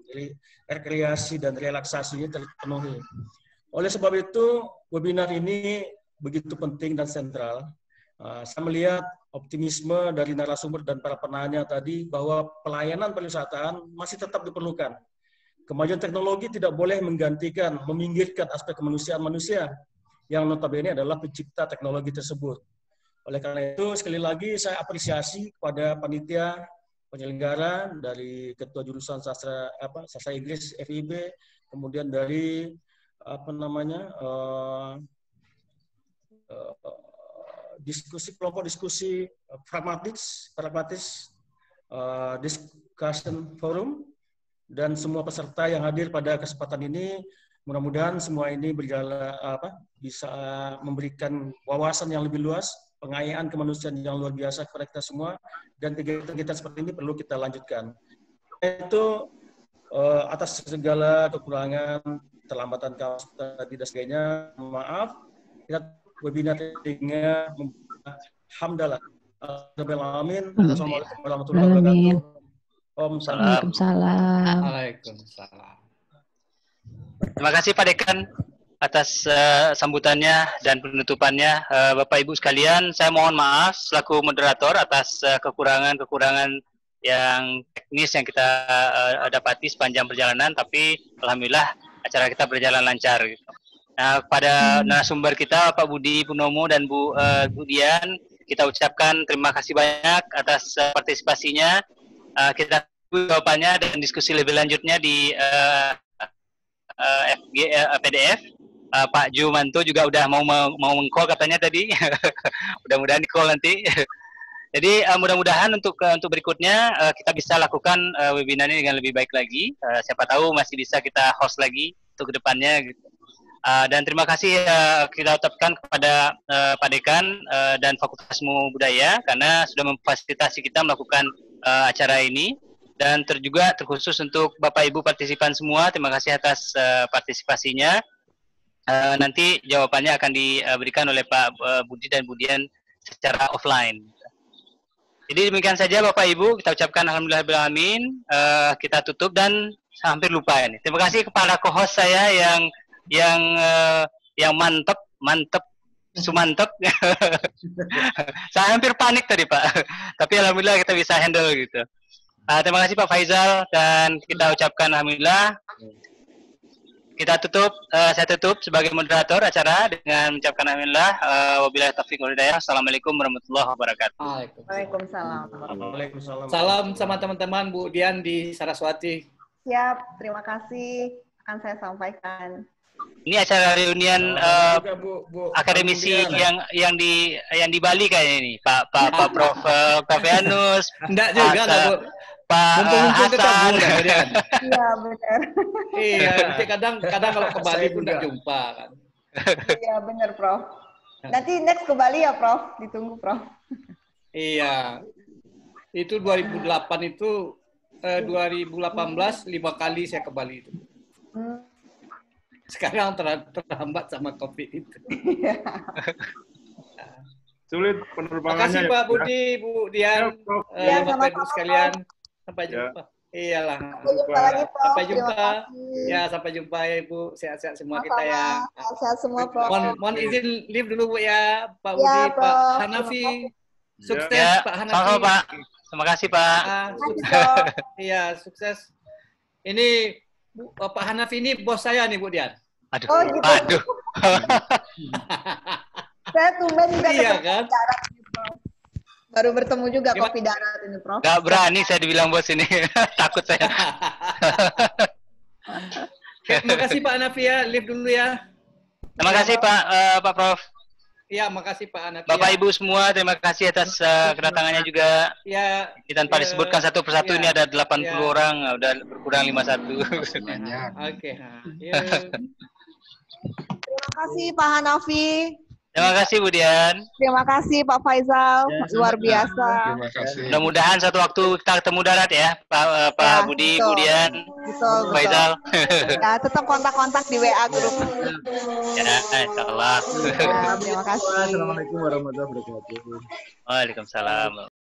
rekreasi dan relaksasinya terpenuhi. Oleh sebab itu, webinar ini begitu penting dan sentral Uh, saya melihat optimisme dari narasumber dan para penanya tadi bahwa pelayanan pariwisataan masih tetap diperlukan. Kemajuan teknologi tidak boleh menggantikan, meminggirkan aspek kemanusiaan manusia yang notabene adalah pencipta teknologi tersebut. Oleh karena itu, sekali lagi saya apresiasi kepada panitia penyelenggara dari Ketua Jurusan Sastra apa Sastra Inggris FIB, kemudian dari apa namanya uh, uh, diskusi kelompok diskusi pragmatis pragmatis uh, discussion forum dan semua peserta yang hadir pada kesempatan ini mudah-mudahan semua ini berjalan apa bisa memberikan wawasan yang lebih luas pengayaan kemanusiaan yang luar biasa kepada kita semua dan kegiatan kita seperti ini perlu kita lanjutkan itu uh, atas segala kekurangan terlambatan kaos tadi dan sebagainya. Maaf, kita webinar dengan hamdalah. Amin. Assalamualaikum warahmatullahi wabarakatuh. Om Waalaikumsalam. Waalaikumsalam. Terima kasih Pak Dekan atas uh, sambutannya dan penutupannya. Uh, Bapak Ibu sekalian, saya mohon maaf selaku moderator atas uh, kekurangan-kekurangan yang teknis yang kita uh, dapati sepanjang perjalanan, tapi alhamdulillah acara kita berjalan lancar. Gitu. Nah, pada narasumber kita Pak Budi Punomo dan Bu uh, Budian, kita ucapkan terima kasih banyak atas uh, partisipasinya. Uh, kita jawabannya dan diskusi lebih lanjutnya di uh, uh, FG, uh, PDF. Uh, Pak Jumanto juga udah mau mau mengcall katanya tadi. Mudah-mudahan di call nanti. Jadi uh, mudah-mudahan untuk uh, untuk berikutnya uh, kita bisa lakukan uh, webinar ini dengan lebih baik lagi. Uh, siapa tahu masih bisa kita host lagi untuk ke depannya. Uh, dan terima kasih uh, kita ucapkan kepada uh, Pak Dekan uh, dan Fakultas Ilmu Budaya karena sudah memfasilitasi kita melakukan uh, acara ini dan ter juga terkhusus untuk Bapak Ibu partisipan semua terima kasih atas uh, partisipasinya. Uh, nanti jawabannya akan diberikan oleh Pak uh, Budi dan Budian secara offline. Jadi demikian saja Bapak Ibu, kita ucapkan alhamdulillah amin. Uh, kita tutup dan hampir lupa ini. Terima kasih kepada co-host saya yang yang uh, yang mantep, mantep, sumantep. saya hampir panik tadi Pak. Tapi alhamdulillah kita bisa handle gitu. Uh, terima kasih Pak Faizal dan kita ucapkan alhamdulillah kita tutup, uh, saya tutup sebagai moderator acara dengan mengucapkan alhamdulillah. Uh, wabillahi taufiq wal hidayah. Assalamualaikum warahmatullahi wabarakatuh. Waalaikumsalam. Waalaikumsalam. Salam sama teman-teman Bu Dian di Saraswati. Siap, terima kasih. Akan saya sampaikan. Ini acara reunian uh, Bu, Bu, akademisi Bu yang yang di yang di Bali kayaknya ini, Pak Pak Pak Prof. Uh, Kavianus. Enggak juga, Pak Pak uh, Hasan. Iya benar. Iya, kadang kadang kalau ke Bali pun tidak jumpa kan. Iya benar Prof. Nanti next ke Bali ya Prof, ditunggu Prof. Iya. Itu 2008 itu eh, 2018 lima kali saya ke Bali itu. Hmm. Sekarang ter terhambat sama COVID itu. Sulit penerbangannya. Terima kasih Pak Budi, Bu Dian, ya, uh, Bapak Ibu sekalian. Sampai ya. jumpa. Ya. Iyalah. Sampai jumpa lagi, Prof. Sampai jumpa. Ya, sampai jumpa ya Ibu. Sehat-sehat semua Sama kita ya. Sehat semua, Prof. Mohon, mohon izin live dulu Bu ya, Pak ya, Budi, Prof. Pak Hanafi. Sukses ya. Pak Hanafi. Sama, Pak. Terima kasih, Pak. Ah, sukses. Iya, sukses. Ini Bu, Pak Hanafi ini bos saya nih, Bu Dian. Aduh. Oh, gitu. Aduh. saya tumben juga iya, kan? Baru bertemu juga Gimana? kopi darat ini, Prof. Gak berani saya dibilang bos ini. Takut saya. Terima kasih Pak Anafia. Live dulu ya. Terima kasih Pak uh, Pak Prof. Iya, makasih Pak Anafia. Bapak Ibu semua, terima kasih atas uh, kedatangannya juga. Ya. Kita tanpa ya, disebutkan satu persatu ya, ini ada 80 ya. orang, udah berkurang 51. Oke. Ya. Terima kasih Pak Hanafi. Terima kasih Bu Dian. Terima kasih Pak Faizal, ya, luar biasa. Terima kasih. Mudah-mudahan satu waktu kita ketemu darat ya, Pak uh, Pak ya, Budi, betul. Bu Dian, betul, Faizal. Ya, tetap kontak-kontak di WA grup. Ya, insyaallah. Ya, terima kasih. Assalamualaikum warahmatullahi wabarakatuh. Waalaikumsalam.